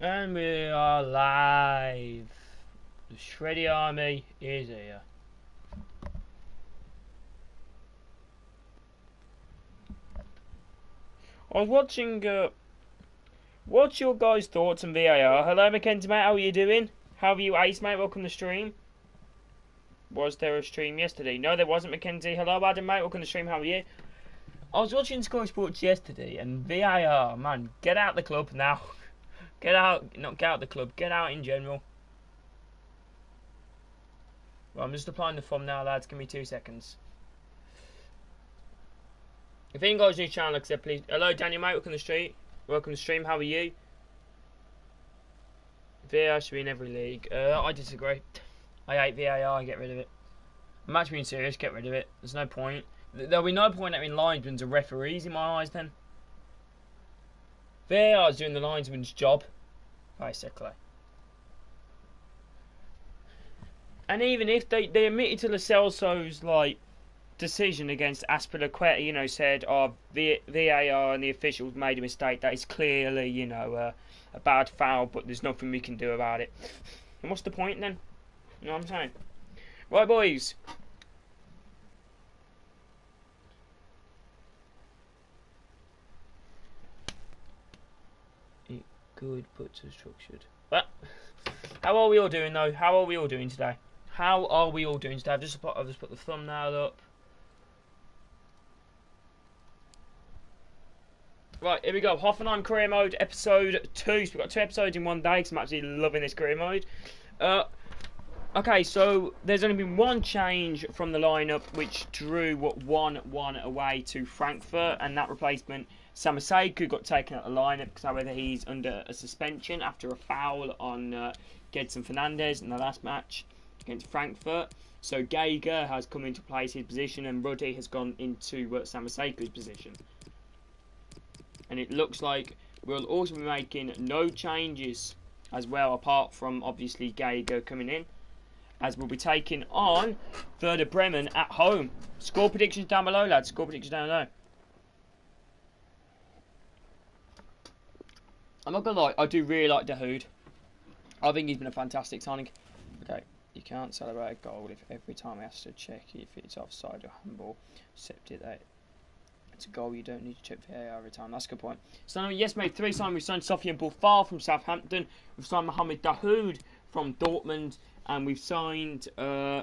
And we are live. The Shreddy Army is here. I was watching. Uh, what's your guys' thoughts on VAR? Hello, Mackenzie, mate. How are you doing? How are you, Ace, mate? Welcome to the stream. Was there a stream yesterday? No, there wasn't, Mackenzie. Hello, Adam, mate. Welcome to the stream. How are you? I was watching Sky Sports yesterday, and VAR, man, get out the club now. Get out, not get out the club, get out in general. Well, I'm just applying the thumb now, lads. Give me two seconds. If any guys new channel, accept please. Hello, Daniel, mate. Welcome to the street. Welcome to the stream. How are you? VAR should be in every league. Uh, I disagree. I hate VAR. Get rid of it. Match being serious. Get rid of it. There's no point. There'll be no point having linesmen and referees in my eyes then. VAR is doing the linesman's job, basically. And even if they, they admitted to Lo Celso's like decision against Azpilicueta, you know, said, "Oh, v, VAR and the officials made a mistake. That is clearly, you know, uh, a bad foul, but there's nothing we can do about it." And what's the point then? You know what I'm saying? Right, boys. Good but too structured. Well, how are we all doing though? How are we all doing today? How are we all doing today? I've just put, I've just put the thumbnail up. Right, here we go. Hoffenheim career mode episode two. So we've got two episodes in one day because I'm actually loving this career mode. Uh, okay, so there's only been one change from the lineup, which drew what one one away to Frankfurt, and that replacement Samassekou got taken out of the lineup because however he's under a suspension after a foul on uh, Gedson Fernandes in the last match against Frankfurt. So Geiger has come into place his position and Rudy has gone into uh, Samassekou's position. And it looks like we'll also be making no changes as well apart from obviously Geiger coming in as we'll be taking on Werder Bremen at home. Score predictions down below lads, score predictions down below. I'm not gonna lie, I do really like Dahoud. I think he's been a fantastic signing. Okay, you can't celebrate a goal if every time he has to check if it's offside or handball. Accept it that it's a goal you don't need to check VAR every time. That's a good point. So yes, mate, three signed. We've signed Sofiane Boufal from Southampton. We've signed Mohamed Dahoud from Dortmund, and we've signed uh,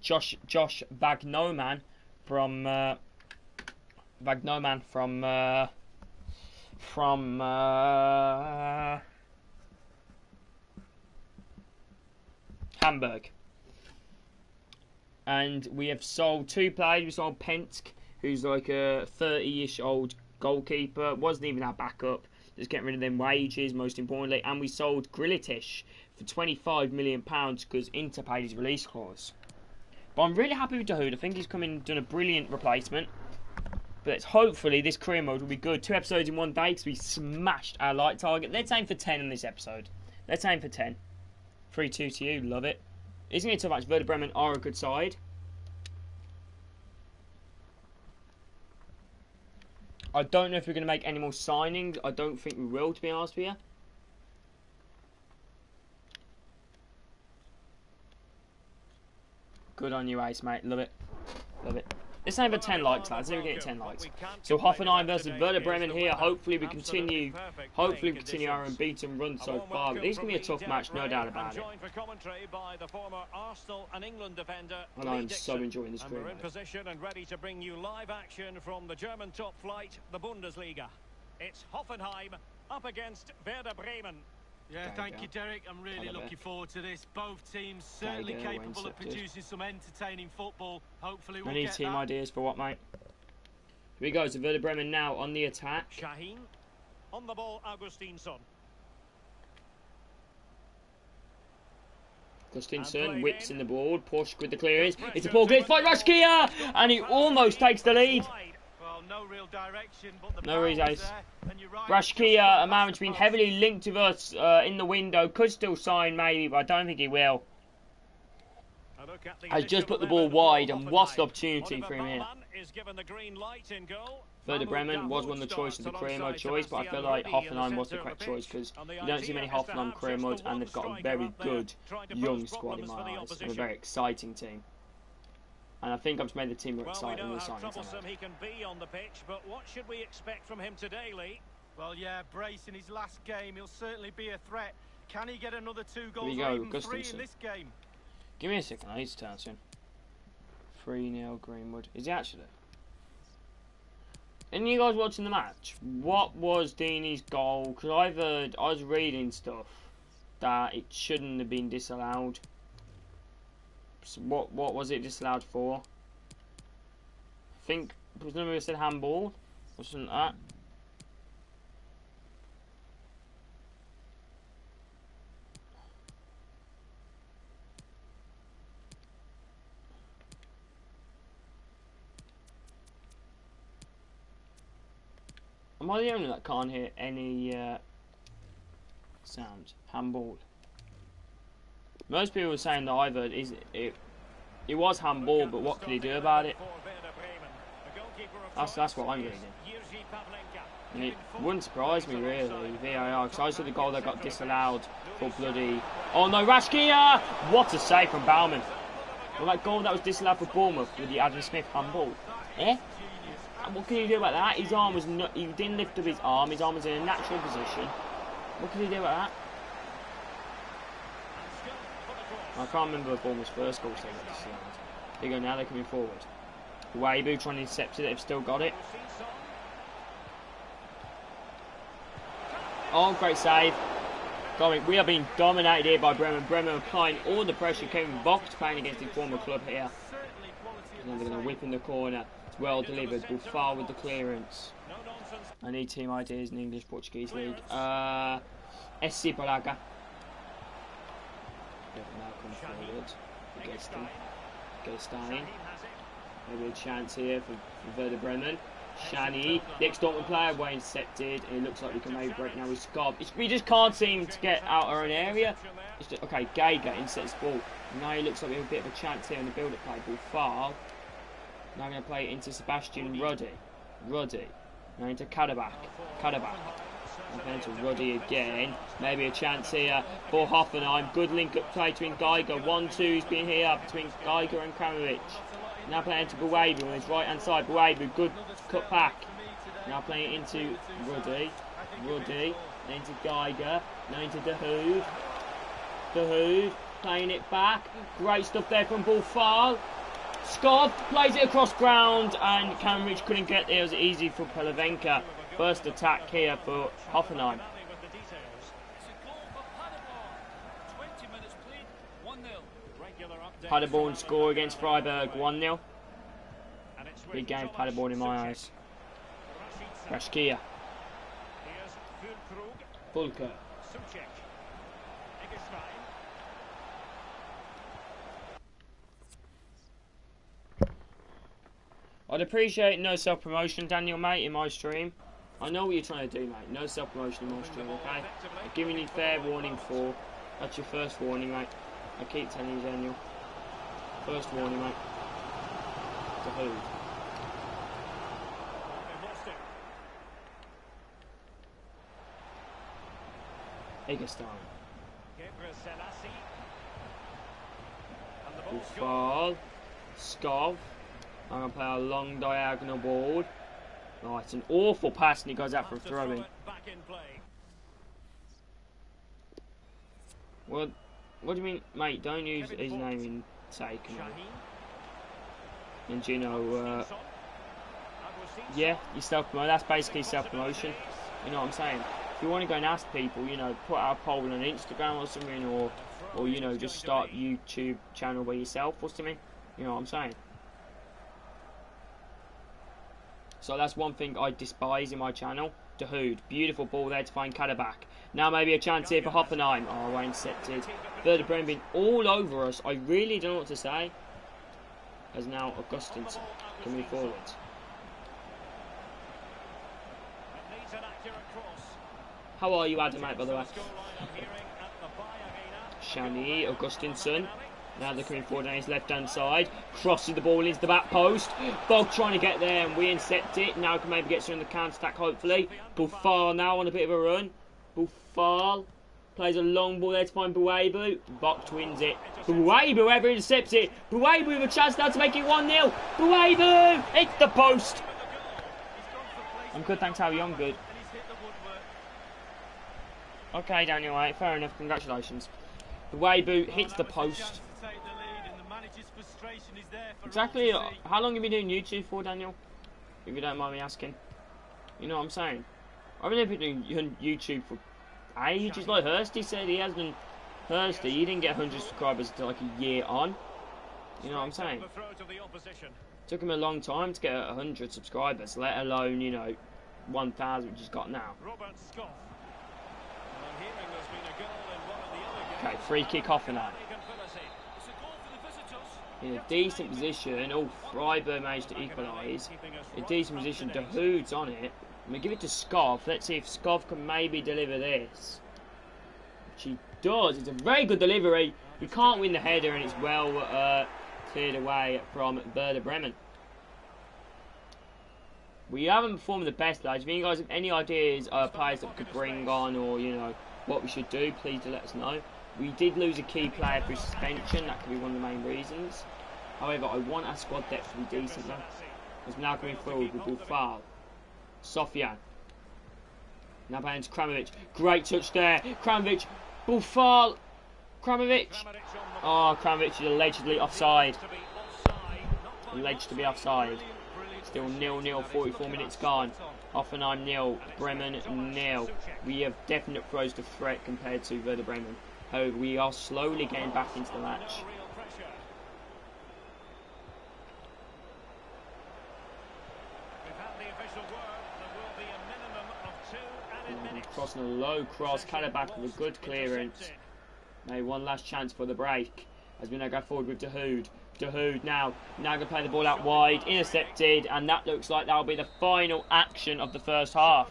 Josh Josh Vagnoman from uh, Vagnoman from. Uh, from uh, Hamburg. And we have sold two players. We sold Pensk, who's like a 30 ish old goalkeeper, wasn't even our backup. Just getting rid of them wages, most importantly. And we sold Grillitsch for £25 million because Inter paid his release clause. But I'm really happy with Dahoud. I think he's come in and done a brilliant replacement. But hopefully this career mode will be good. Two episodes in one day because we smashed our light target. Let's aim for 10 in this episode. Let's aim for 10. 3-2 to you. Love it. Isn't it so much? Werder Bremen are a good side. I don't know if we're going to make any more signings. I don't think we will, to be honest with you. Good on you, Ace, mate. Love it. Love it. Let's aim for 10 likes, lads. Let's get 10 likes. So Hoffenheim versus Werder Bremen here. Hopefully we continue. Hopefully we continue our unbeaten run so far. But this is gonna be a tough match, no doubt about it. And I'm so enjoying this game. position and ready to bring you live action from the German top flight, the Bundesliga. It's Hoffenheim up against Werder Bremen. Yeah, thank you, Derek. I'm really looking forward to this. Both teams certainly capable of producing some entertaining football. Hopefully, we'll Any get team that. ideas for what, mate? Here we go. So Werder Bremen now on the attack. Sahin on the ball, Augustinsson. Augustinsson whips in the ball. Push with the clearance. It's a ball clearance by Rashica, and he almost takes the lead. Well, no real direction, but the No power worries, was Ace. there, and you're right, Rashica, a man just who's been heavily linked with us uh, in the window, could still sign maybe, but I don't think he will. A look at Has just put the ball wide, and what an opportunity for him here. Baumann the green light. Werder Bremen was one of the choices of the career mode choice, but I feel like Hoffenheim was the correct choice because you don't see many Hoffenheim career modes and they've got a very good young squad in my eyes and a very exciting team. And I think I've just made the team more Well, we exciting know with the how troublesome he can be on the pitch, but what should we expect from him today, Lee? Well, yeah, Brace in his last game, he'll certainly be a threat. Can he get another two we goals go, or even three Gustafsson. in this game? Give me a second, I need to turn soon. 3 0 Greenwood. Is he actually? And you guys watching the match? What was Deeney's goal? Because I've heard, I was reading stuff that it shouldn't have been disallowed. What what was it disallowed for? I think was number said handball, wasn't that? Am I the only that can't hear any uh, sound? Handball. Most people were saying that I've is it. It was handball, but what could he do about it? That's that's what I'm reading. And it wouldn't surprise me really, VAR, because I saw the goal that got disallowed for bloody. Oh no, Rashica! What a save from Baumann. Well, that goal that was disallowed for Bournemouth with the Adam Smith handball. Eh? What can you do about that? His arm was not. He didn't lift up his arm. His arm was in a natural position. What can you do about that? I can't remember Bournemouth's first goal they got disallowed. There you go now. They're coming forward. Weibu trying to intercept it. They've still got it. Oh, great save. We are being dominated here by Bremen. Bremen applying all the pressure. Kevin Vogt playing against his former club here. And then they're going to whip in the corner. It's well delivered. Boufal with the clearance. I need team ideas in English Portuguese League. Uh, SC Braga. They've now come forward. Gestin. Gestin. Maybe a chance here for, for Werder Bremen. Shani, the ex-Dortmund player, well intercepted, it looks like we can maybe break now with Scott. It's, we just can't seem to get out our own area. Just, okay, Geiger intercepts ball. Now he looks like we have a bit of a chance here on the build-up play. Ball far. Now I'm going to play it into Sebastian Rudy. Rudy. Now into Kaderabek. Kaderabek. And then to Rudy again. Maybe a chance here for Hoffenheim. Good link up play between Geiger. One, two. He's been here between Geiger and Kramaric. Now playing into Buwabu on his right hand side. Buwabu, good cut back. Now playing into Rudy. Rudy. Then into Geiger. Now into Dahoud. Dahoud playing it back. Great stuff there from Boufal. Skov plays it across ground and Cambridge couldn't get there. It was easy for Pavlenka. First attack here for Hoffenheim. Paderborn score against Freiburg 1 0. Big game, Paderborn in my eyes. Rashica. Füllkrug. I'd appreciate no self promotion, Daniel, mate, in my stream. I know what you're trying to do, mate. No self promotion in stream, okay? I'm giving you fair warning for. That's your first warning, mate. I keep telling you, Daniel. First warning, mate. To who? Eggestein. Boufal. Skov. I'm going to play a long diagonal ball. Oh, it's an awful pass and he goes out for a throw in. Well, what do you mean, mate? Don't use his name in sake. And you know, uh, yeah, you self promote. That's basically self promotion. You know what I'm saying? If you want to go and ask people, you know, put out a poll on Instagram or something, or, or you know, just start YouTube channel by yourself or something. You know what I'm saying? So that's one thing I despise in my channel. Dahoud, beautiful ball there to find Kaderabek. Now maybe a chance here for Hoffenheim. Oh, well intercepted. Werder Bremen all over us. I really don't know what to say. As now Augustinsson coming forward. How are you, Adam, mate, by the way? Shani, Augustinsson. Now they're coming forward on his left hand side. Crosses the ball into the back post. Bog trying to get there and we intercept it. Now can maybe get through in the counter attack hopefully. Boufal now on a bit of a run. Boufal plays a long ball there to find Bebou. Bok wins it. Bebou ever intercepts it. Bebou with a chance now to make it 1 0. Bebou! It's the post. I'm good, thanks, Harry. I'm good. Okay, Daniel, fair enough. Congratulations. The boot hits the post. Exactly. Uh, how long have you been doing YouTube for, Daniel? If you don't mind me asking. You know what I'm saying? I've been doing YouTube for ages. Like Hursty said, he has been. Hursty, he didn't get 100 subscribers until like a year on. You know what I'm saying? Took him a long time to get 100 subscribers, let alone, you know, 1,000, which he's got now. Okay, free kick off and that. In a decent position. Oh, Freiburg managed to equalise. A decent position. Dahoud's on it. I'm going to give it to Skov. Let's see if Skov can maybe deliver this. She does. It's a very good delivery. We can't win the header and it's well uh, cleared away from Werder Bremen. We haven't performed the best, lads. If you guys have any ideas uh, players that we could bring on or, you know, what we should do, please do let us know. We did lose a key player through suspension, that could be one of the main reasons. However, I want our squad depth to be decent now. As now going forward with Boufal. Sofiane. Now playing to Kramaric. Great touch there. Kramaric. Boufal. Kramaric. Oh, Kramaric is allegedly offside. Alleged to be offside. Still nil-nil, 44 minutes gone. Hoffenheim nil, Bremen nil. We have definite pros to threat compared to Werder Bremen. However, we are slowly getting back into the match. Crossing a low cross, back with a good clearance. Maybe one last chance for the break as we now go forward with Dahoud. Dahoud now, now going to play the ball out wide, intercepted, and that looks like that'll be the final action of the first half.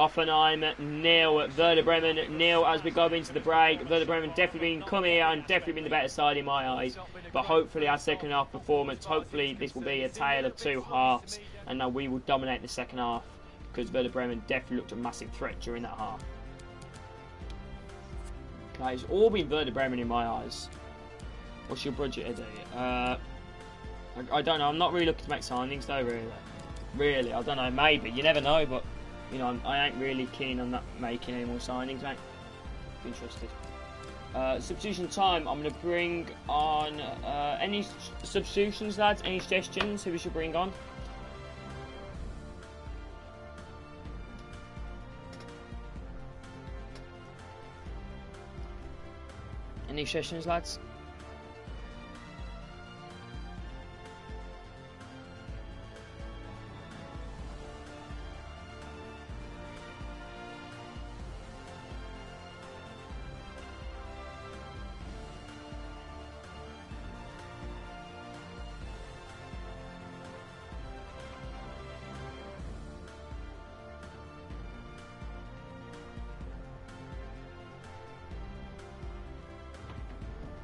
Hoffenheim nil, Werder Bremen nil as we go into the break. Werder Bremen definitely been coming here and definitely been the better side in my eyes. But hopefully our second half performance, hopefully this will be a tale of two halves and that we will dominate the second half because Werder Bremen definitely looked a massive threat during that half. Okay, it's all been Werder Bremen in my eyes. What's your budget, Eddie? Uh, I, I don't know. I'm not really looking to make signings though, really. Really, I don't know. Maybe. You never know, but you know, I'm, I ain't really keen on that making any more signings, mate. Interested. Uh, substitution time. I'm going to bring on uh, any substitutions, lads. Any suggestions who we should bring on? Any suggestions, lads?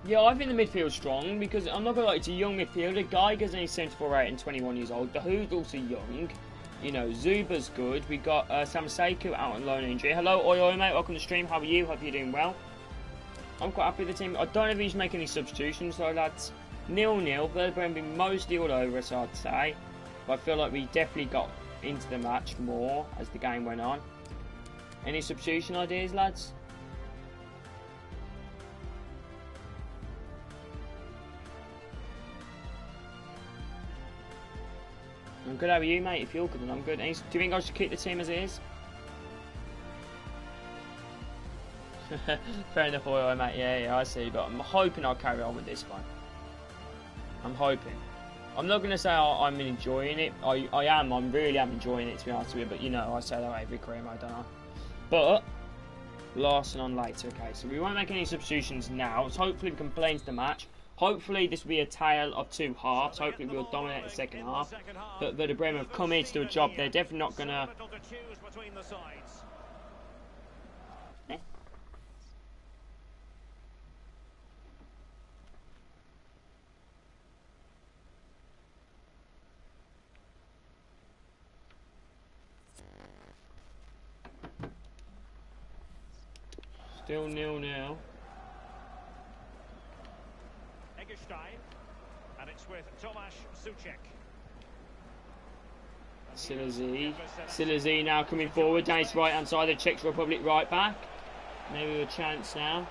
Yeah, I think the midfield's strong because I'm not gonna lie, it's a young midfielder. Geiger's only 74 and 21 years old. Dahoud's also young. You know, Zuber's good. We got uh, Samassekou out on loan injury. Hello, Oi Oi mate. Welcome to the stream. How are you? Hope you're doing well. I'm quite happy with the team. I don't know if he's making any substitutions though, lads. Nil nil. They're going to be mostly all over us, I'd say. But I feel like we definitely got into the match more as the game went on. Any substitution ideas, lads? I'm good, how are you, mate? If you're good, then I'm good. do you think I should keep the team as it is? Fair enough, oil, mate. Yeah, yeah, I see. But I'm hoping I'll carry on with this one. I'm hoping. I'm not going to say I'm enjoying it. I, I am. I really am enjoying it, to be honest with you. But, you know, I say that every career I don't know. But, Larson on later. Okay, so we won't make any substitutions now. So hopefully we can play into the match. Hopefully this will be a tale of two halves. Hopefully we'll dominate the second half. But the Bremen have come here to do a job. They're definitely not going to... Still nil-nil. Eggestein. And it's with Tomáš Souček. Selassie. Selassie now coming forward down his right hand side, the Czech Republic right back. Maybe a chance now.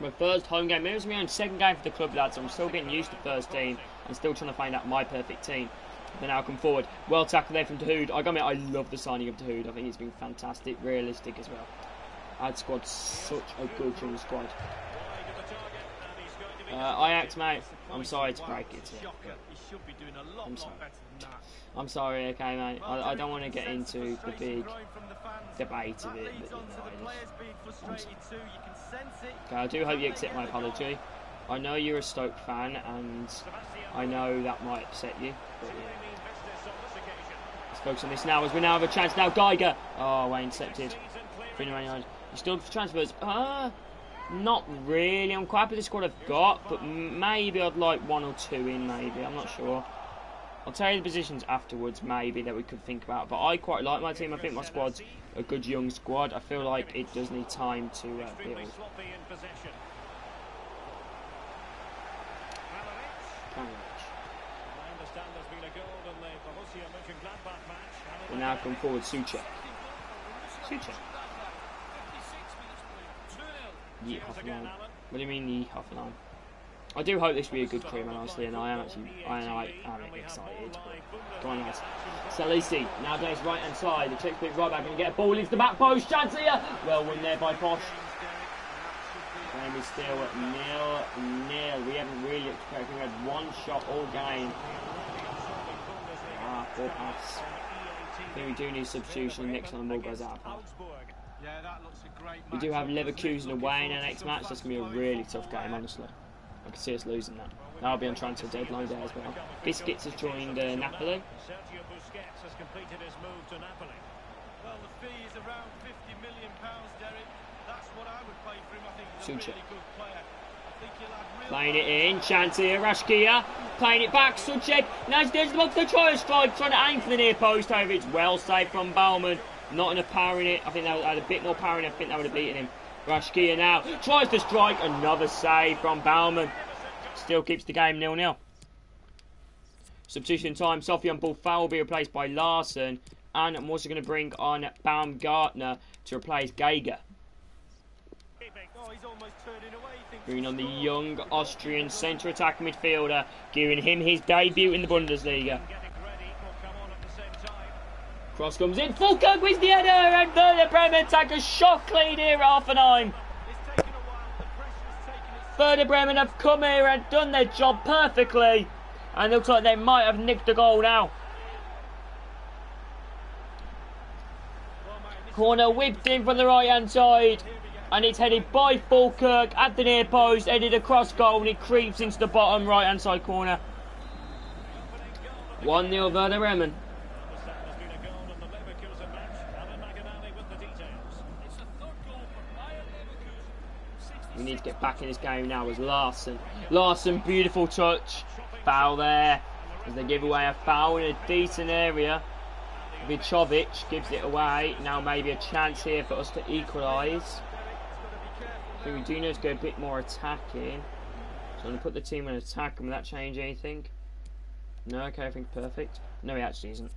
My first home game, maybe it's my own second game for the club lads. I'm still getting used to first team and still trying to find out my perfect team. They now come forward. Well tackled there from Dahoud. I got me. I love the signing of Dahoud. I think he's been fantastic, realistic as well. Our squad's such a good young squad. Uh, Ajax, mate. I'm sorry to break it to you. I'm sorry. I'm sorry, okay, mate. I, I don't want to get into the big debate of it. But, you know, I, just, okay, I do hope you accept my apology. I know you're a Stoke fan, and I know that might upset you. But yeah. Let's focus on this now, as we now have a chance. Now Geiger. Oh, Wayne intercepted. You still transfers? Ah. Not really. I'm quite happy with the squad I've got, but maybe I'd like one or two in, maybe. I'm not sure. I'll tell you the positions afterwards, maybe, that we could think about. But I quite like my team. I think my squad's a good young squad. I feel like it does need time to uh, build. We now come forward, Souček. Souček. Yeet Hoffenheim. What do you mean Yeet Hoffenheim? I do hope this will be a good cream, honestly, and I am actually I I am excited. Come on, guys. Selassie now goes right hand side. The check right back and get a ball into the back post. Chance here. Well won there by Posh. Game is still nil nil. We haven't really expected. We had one shot all game. Ah, poor pass. I think we do need substitution. Next time the ball goes out. Yeah, that looks a great we do have Leverkusen away in our next match. That's going to be a really tough game, honestly. I can see us losing that. That'll be on transfer deadline day as well. Biscuits has joined uh, Napoli. Sergio Busquets has completed his move to Napoli. Well, the fee is around 50 million pounds, Derek. That's what I would pay for him. I think he's a really good player. Playing it in, chance here, Rashica, playing it back, Souček, now there's the box, the try strike, trying to aim for the near post, however it's well saved from Baumann, not enough power in it, I think that had a bit more power in it, I think that would have beaten him. Rashica now tries to strike, another save from Baumann. Still keeps the game nil-nil. Substitution time, Sofiane Boufal will be replaced by Larson. And I'm also going to bring on Baumgartner to replace Geiger. Bringing on the young Austrian centre attack midfielder, giving him his debut in the Bundesliga. Cross comes in, Füllkrug wins the header, and Werder Bremen take a shock lead here at Hoffenheim. Werder Bremen have come here and done their job perfectly, and looks like they might have nicked the goal now. Corner whipped in from the right hand side, and it's headed by Füllkrug at the near post, headed across goal, and it creeps into the bottom right hand side corner. 1 0 Werder Bremen. We need to get back in this game now as Larson. Larson, beautiful touch. Foul there. As they give away a foul in a decent area. Vicovic gives it away. Now maybe a chance here for us to equalise. I think we do need to go a bit more attacking. So I'm going to put the team in attack and will that change anything? No, okay, I everything's perfect. No, it actually isn't.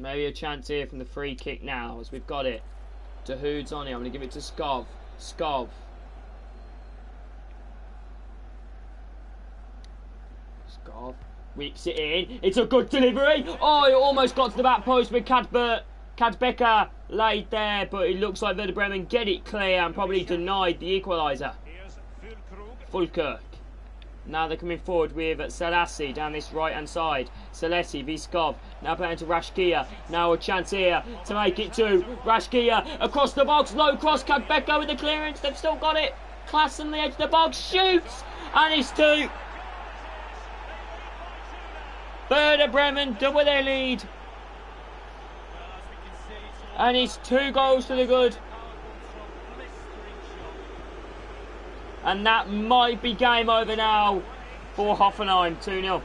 Maybe a chance here from the free kick now as we've got it. Dahoud's on it. I'm going to give it to Skov. Skov. Skov whips it in. It's a good delivery. Oh, it almost got to the back post with Cadbert. Cadbecker laid there, but it looks like Werder Bremen get it clear and probably denied the equaliser. Füllkrug. Now they're coming forward with Selassie down this right hand side. Selassie, Viskov. Now playing to Rashica. Now a chance here to make it to Rashica. Across the box. Low cross. Kadbeko with the clearance. They've still got it. Klaassen on the edge of the box. Shoots. And it's two. Werder Bremen double their lead. And it's two goals to the good. And that might be game over now for Hoffenheim 2 0.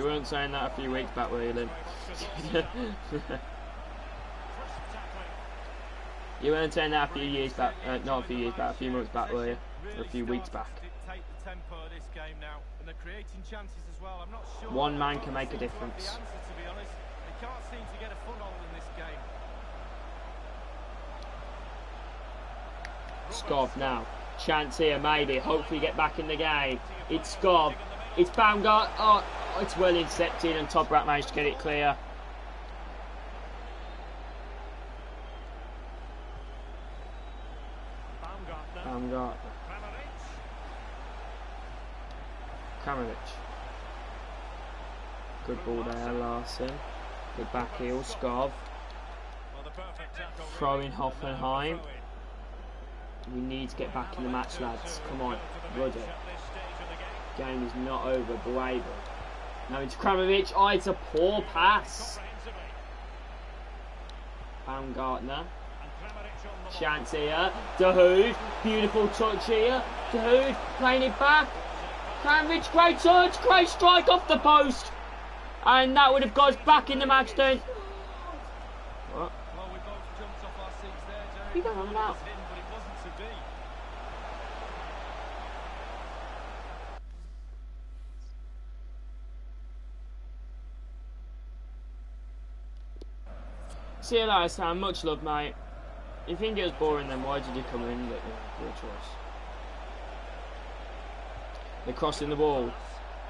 You weren't saying that a few weeks back, were you, Lynn? you weren't saying that a few years back, uh, not a few years back, a few months back, were you? Or a few weeks back. One man can make a difference. Skov now. Chance here, maybe. Hopefully get back in the game. It's Skov. It's Baumgart. Oh, it's well intercepted and Toprak managed to get it clear. Baumgart. Kramaric. Good ball there, Larson. Good back heel, Skov. Throwing Hoffenheim. We need to get back in the match, lads. Come on, Rudder. Game is not over. Bueba. Now it's Kramaric. Oh, it's a poor pass. Baumgartner. Chance here. Dahoud. Beautiful touch here. Dahoud playing it back. Kramaric, great touch. Great strike off the post. And that would have got us back in the match then. What? Well, we both jumped off our seats there, Jerry. You going on about? See you later, Sam. Much love, mate. If you think it was boring, then why did you come in? But, yeah, your choice. They're crossing the ball.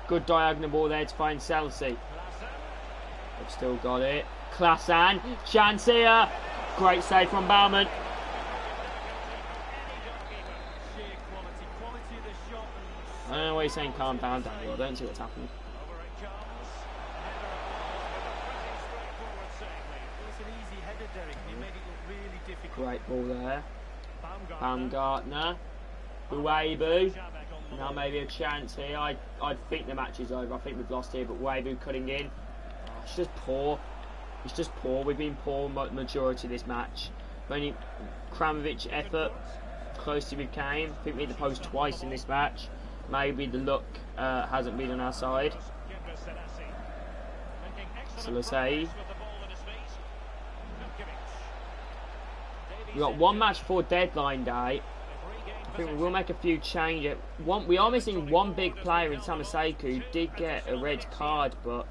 Good diagonal ball there to find Selassie. They've still got it. Klaassen. Chance here. Great save from Baumann. I don't know why you're saying calm down, Daniel. I don't see what's happening. Great ball there. Baumgartner. Uebu. Now maybe a chance here. I, I think the match is over. I think we've lost here, but Uebu cutting in. Oh, it's just poor. It's just poor. We've been poor the majority of this match. Only Kramaric effort. Close to we came. I think we hit the post twice in this match. Maybe the luck uh, hasn't been on our side. So let's say We've got one match before deadline day. I think we will make a few changes. One, we are missing one big player in Samassekou who did get a red card, but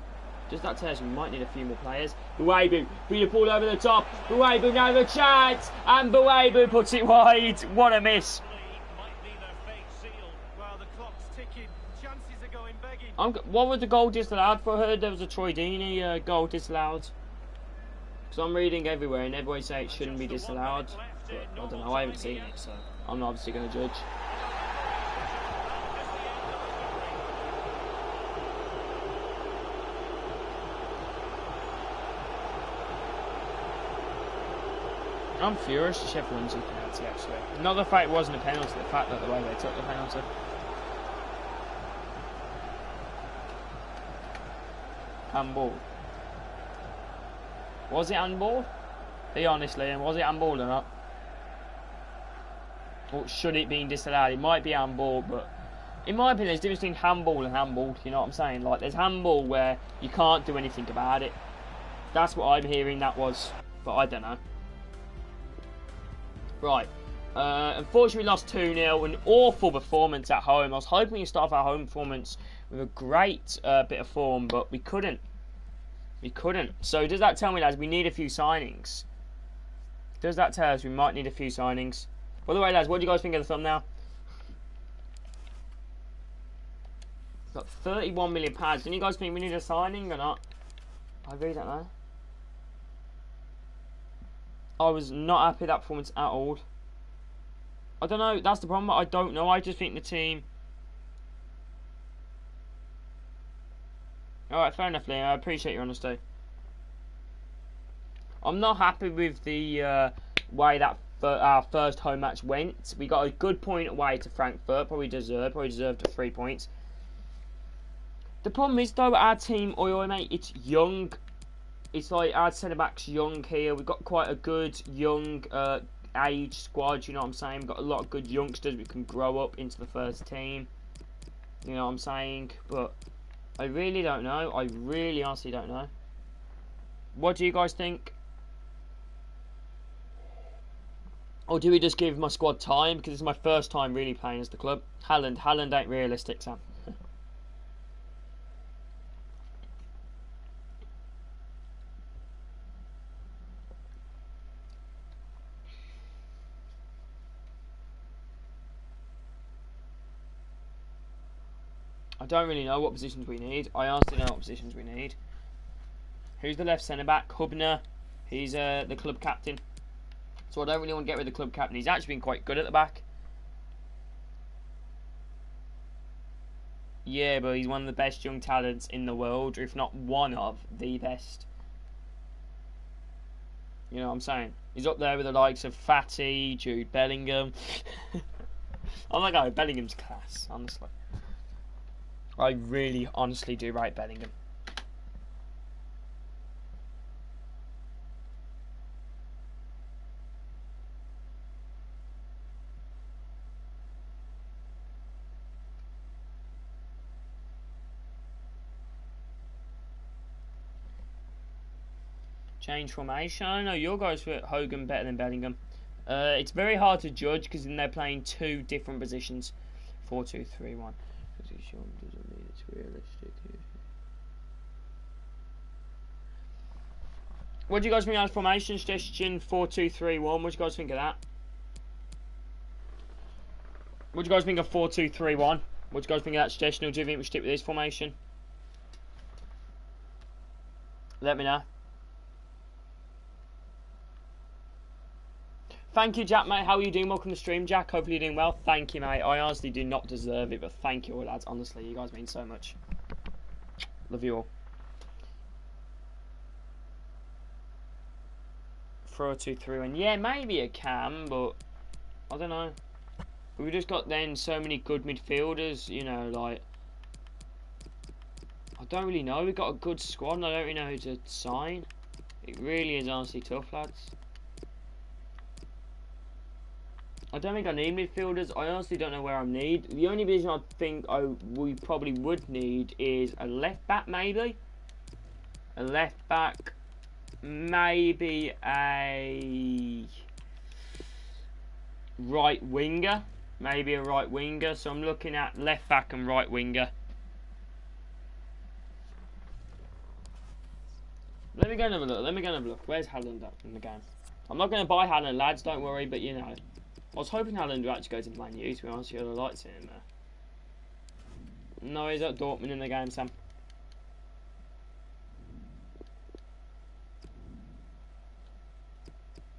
does that tell us we might need a few more players? Bebou, the ball over the top. Bebou now the chance, and Bebou puts it wide. What a miss! I'm, what was the goal disallowed for her? There was a Troy Deeney uh, goal disallowed. Because I'm reading everywhere and everybody say it shouldn't be disallowed. But I don't know, I haven't seen it, so I'm obviously going to judge. I'm furious the Sheffield Wednesday penalty actually. Not the fact it wasn't a penalty, the fact that the way they took the penalty. Handball. Was it handball? Be honest, Liam, was it handball or not? Or should it be disallowed? It might be handball, but in my opinion, there's a difference between handball and handball. You know what I'm saying? Like, there's handball where you can't do anything about it. That's what I'm hearing that was, but I don't know. Right. Uh, unfortunately, we lost 2 0. An awful performance at home. I was hoping to start off our home performance with a great uh, bit of form, but we couldn't. We couldn't. So does that tell me, lads, we need a few signings? Does that tell us we might need a few signings? By the way, lads, what do you guys think of the thumbnail? Got 31 million pounds. Do you guys think we need a signing or not? I really don't know. I was not happy with that performance at all. I don't know. That's the problem. I don't know. I just think the team Alright, fair enough, Liam. I appreciate your honesty. I'm not happy with the uh, way that our first home match went. We got a good point away to Frankfurt. Probably deserved. Probably deserved three points. The problem is, though, our team, oi, mate, it's young. It's like our centre back's young here. We've got quite a good young uh, age squad. You know what I'm saying? We've got a lot of good youngsters we can grow up into the first team. You know what I'm saying? But I really don't know. I really honestly don't know. What do you guys think? Or do we just give my squad time? Because it's my first time really playing as the club. Haaland, Haaland ain't realistic, Sam. Don't really know what positions we need. I honestly know what positions we need. Who's the left centre back? Hubner. He's uh, the club captain. So I don't really want to get rid of the club captain. He's actually been quite good at the back. Yeah, but he's one of the best young talents in the world, if not one of the best. You know what I'm saying? He's up there with the likes of Fati, Jude Bellingham. my god, Bellingham's class, honestly. I really, honestly do rate Bellingham. change formation. I know your guys were Hogan better than Bellingham. Uh, it's very hard to judge because then they're playing two different positions. 4 2 3 1 realistic. What do you guys think of formation suggestion? Four, two, three, one. What do you guys think of that? What do you guys think of four, two, three, one? What do you guys think of that suggestion? Or do you think we stick with this formation? Let me know. Thank you, Jack, mate. How are you doing? Welcome to the stream, Jack. Hopefully you're doing well. Thank you, mate. I honestly do not deserve it, but thank you all, lads. Honestly, you guys mean so much. Love you all. Throw a two through, and yeah, maybe a cam, but I don't know. But we just got then so many good midfielders, you know, like I don't really know. We've got a good squad, and I don't really know who to sign. It really is honestly tough, lads. I don't think I need midfielders. I honestly don't know where I need. The only position I think I we probably would need is a left back, maybe. A left back, maybe a right winger, maybe a right winger. So I'm looking at left back and right winger. Let me go and have a look. Let me go and have a look. Where's Haaland in the game? I'm not going to buy Haaland, lads. Don't worry, but you know. I was hoping Haaland actually go to Man U, to be honest, you the lights in there. No, he's at Dortmund in the game, Sam.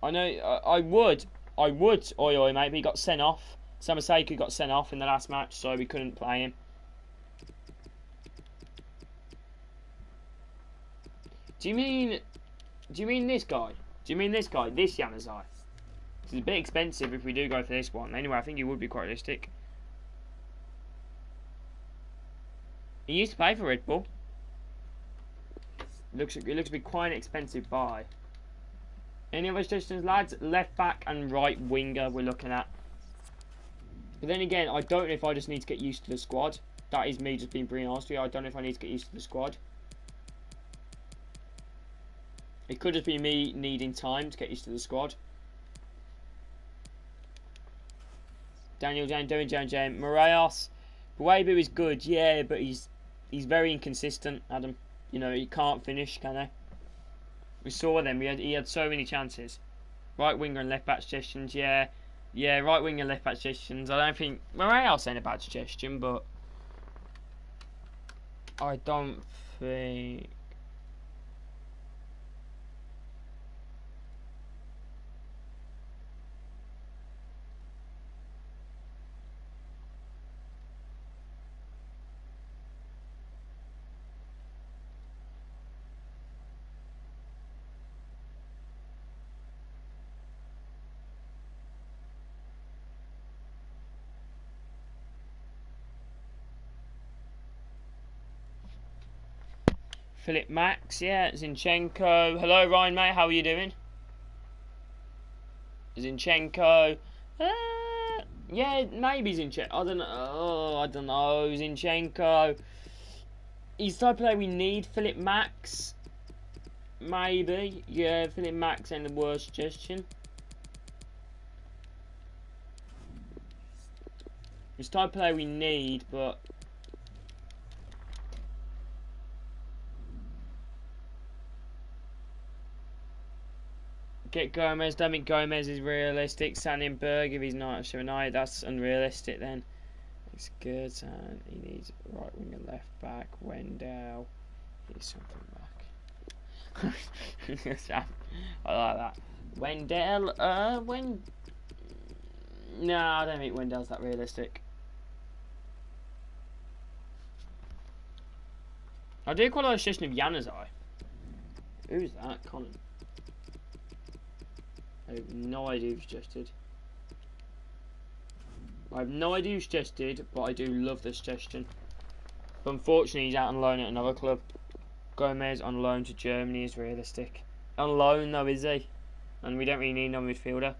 I know, I, I would, I would, oi oi mate, he got sent off. Samassekou got sent off in the last match, so we couldn't play him. Do you mean, do you mean this guy? Do you mean this guy, this Januzaj? It's a bit expensive if we do go for this one. Anyway, I think he would be quite realistic. He used to play for Red Bull. Looks it looks to be quite an expensive buy. Any other suggestions, lads? Left back and right winger we're looking at. But then again, I don't know if I just need to get used to the squad. That is me just being pretty honest with you. I don't know if I need to get used to the squad. It could just be me needing time to get used to the squad. Daniel Jane, Doing Jane Jane, Moraes. Bebou is good, yeah, but he's he's very inconsistent, Adam. You know, he can't finish, can he? We saw them, he had, he had so many chances. Right winger and left back suggestions, yeah. Yeah, right winger and left back suggestions. I don't think Moraes ain't a bad suggestion, but I don't think Philip Max, yeah, Zinchenko. Hello, Ryan, mate. How are you doing? Zinchenko. Uh, yeah, maybe Zinchenko. I don't know. Oh, I don't know. Zinchenko. he's the type of player we need. Philip Max, maybe. Yeah, Philip Max ain't the worst suggestion. He's the type of player we need, but Get Gomez. Don't think Gomez is realistic. Sannenberg, if he's not United, that's unrealistic then. It's good. And he needs right wing and left back. Wendell. He's something back. I like that. Wendell. Uh, when. No, I don't think Wendell's that realistic. I do quite like the suggestion of Januzaj. Who's that? Colin. I have no idea who suggested. I have no idea who suggested, but I do love this suggestion. But unfortunately, he's out on loan at another club. Gomez on loan to Germany is realistic. On loan though, is he? And we don't really need no midfielder.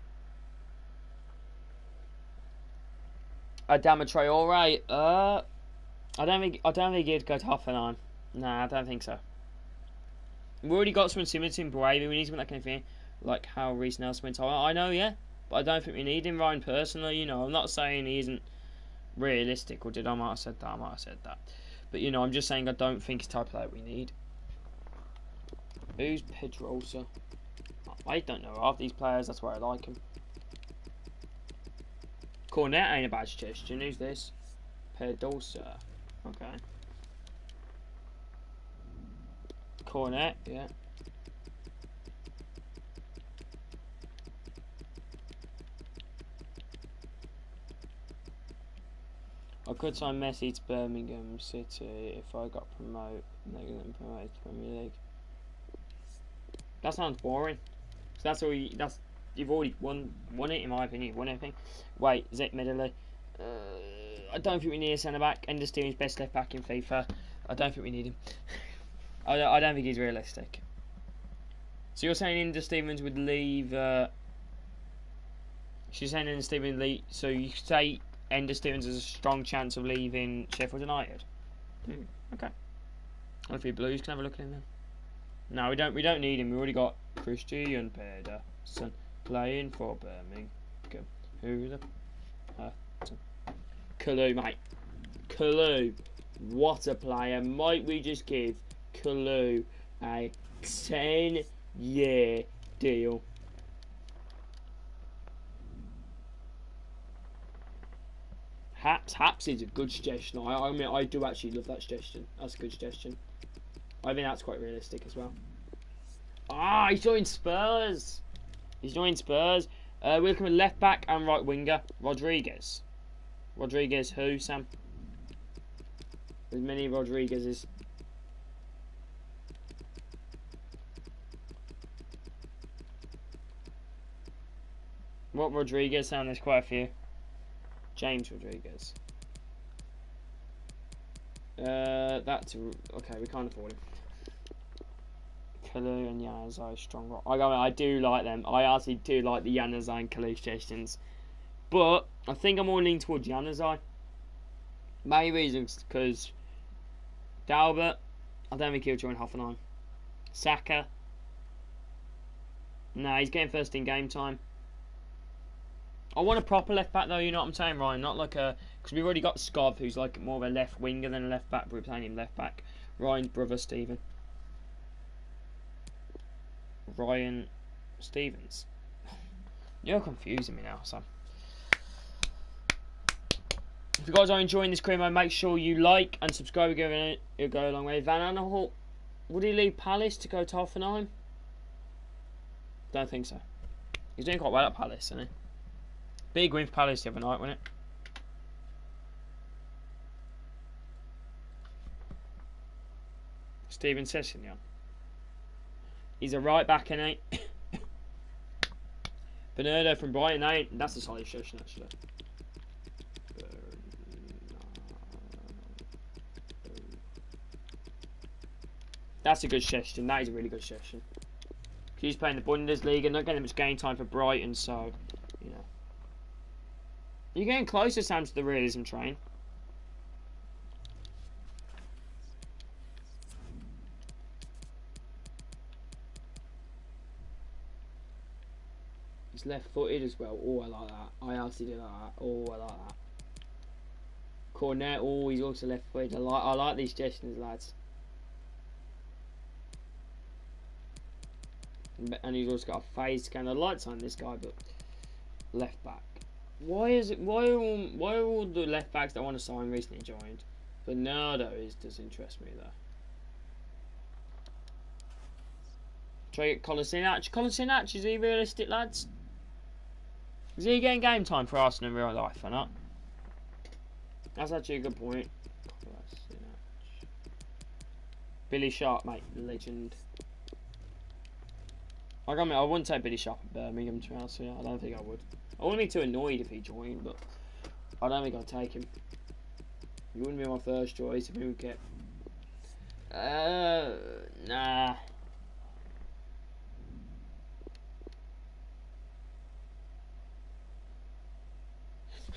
Adama Traore, uh, I don't think I don't think he'd go to Hoffenheim. Nah, I don't think so. We've already got someone similar to Brave. We need someone that can like how Reiss Nelson went. I know, yeah, but I don't think we need him, Ryan. Personally, you know, I'm not saying he isn't realistic, or did I might have said that? I might have said that, but you know, I'm just saying I don't think he's type of player we need. Who's Pedrosa? I don't know half these players. That's why I like him. Cornet ain't a bad suggestion. Who's this? Pedrosa. Okay. Cornet, yeah. Could sign Messi to Birmingham City if I got promoted. They're getting promoted to Premier League. That sounds boring. So that's all. You, that's you've already won won it in my opinion. won everything. Wait, Zak Medley. Uh, I don't think we need a centre back. Enda Stevens best left back in FIFA. I don't think we need him. I, don't, I don't think he's realistic. So you're saying Enda Stevens would leave? Uh, she's saying Enda Stevens leave. So you say Enda Stevens has a strong chance of leaving Sheffield United. Mm, okay. Hopefully Blues can have a look at him then. No, we don't. We don't need him. We already got Kristian Pedersen playing for Birmingham. Who the? Uh, Kalu, mate. Kalu. What a player. Might we just give Kalu a 10 year deal? Haps, Haps is a good suggestion. I, I mean, I do actually love that suggestion. That's a good suggestion. I think that's quite realistic as well. Ah, he's joined Spurs. He's joined Spurs. Uh, we're looking at left back and right winger. Rodriguez. Rodriguez who, Sam? There's many Rodriguez's. What Rodriguez, Sam? There's quite a few. James Rodriguez. Uh, that's okay. We can't afford him. Kalu and Januzaj strong. I. I do like them. I actually do like the Januzaj and Kalu suggestions, but I think I'm more leaning towards Januzaj. Main reasons because Dalbert, I don't think he'll join Hoffenheim. Saka, no, he's getting first in game time. I want a proper left back though. You know what I'm saying, Ryan? Not like a because we've already got Skov, who's like more of a left winger than a left back. We're playing him left back. Ryan's brother Stephen. Ryan Stevens. You're confusing me now, Sam. If you guys are enjoying this Cremo, make sure you like and subscribe. It'll go, go a long way. Van Aanholt, would he leave Palace to go to Hoffenheim? Don't think so. He's doing quite well at Palace, isn't he? Big win for Palace the other night, wasn't it? Steven Sessegnon. He's a right back, in eight. Bernardo from Brighton, eight. That's a solid session, actually. That's a good session. That is a really good session. He's playing the Bundesliga, and not getting much game time for Brighton, so you know. You're getting closer, Sam, to the realism train. It's left footed as well. Oh, I like that. I also do like that. Oh, I like that. Cornet. Oh, he's also left footed. I like, I like these gestures, lads. And he's also got a phase the lights on this guy, but left back. Why is it? Why are all, why are all the left backs that I want to sign recently joined? Bernardo is does interest me though. Try to get Kolasinac. Kolasinac, is he realistic, lads? Is he getting game time for Arsenal in real life or not? That's actually a good point. Billy Sharp, mate, legend. I mean, I wouldn't take Billy Sharp at Birmingham, to be honest with you. I don't think I would. I wouldn't be too annoyed if he joined, but I don't think I'd take him. He wouldn't be my first choice if he would get. Uh, nah.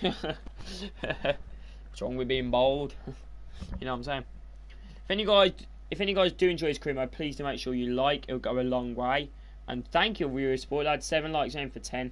What's wrong with being bold? you know what I'm saying? If any guys, if any guys do enjoy his career mode, please do make sure you like. It'll go a long way. And thank you, for your support. I had seven likes, aim for ten.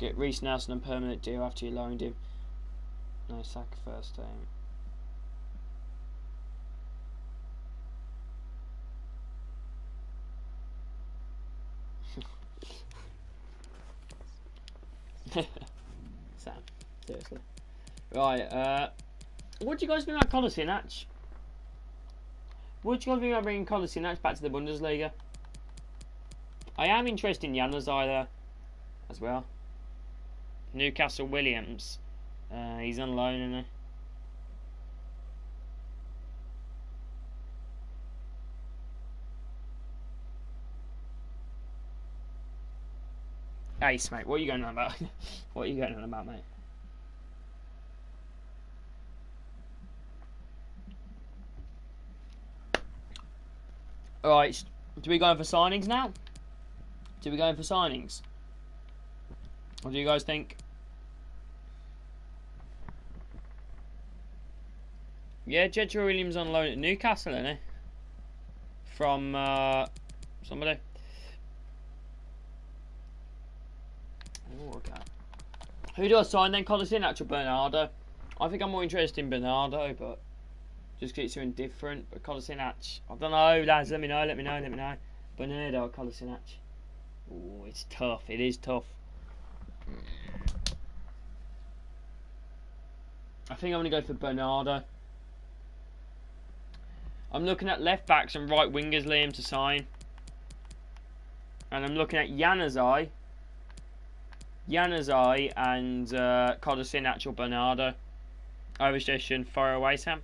Get Reiss Nelson a permanent deal after you loaned him. No sack first time. Sam, seriously. Right, uh, what do you guys think about Kolasinac? What do you guys think about bringing Kolasinac back to the Bundesliga? I am interested in Januzaj there as well. Newcastle Williams. Uh, he's on loan, isn't he? Ace, mate. What are you going on about? what are you going on about, mate? Alright, do we go in for signings now? Do we go in for signings? What do you guys think? Yeah, Jetro Willems on loan at Newcastle, isn't he? From uh, somebody. Oh, okay. Who do I sign then? Kolasinac or Bernardo? I think I'm more interested in Bernardo, but just because it's doing different. But Kolasinac, I don't know, lads. Let me know. Let me know. Let me know. Bernardo or Kolasinac? Oh, it's tough. It is tough. I think I'm going to go for Bernardo. I'm looking at left backs and right wingers, Liam, to sign. And I'm looking at Januzaj. Januzaj and uh, or Bernardo. Over suggestion, far away, Sam.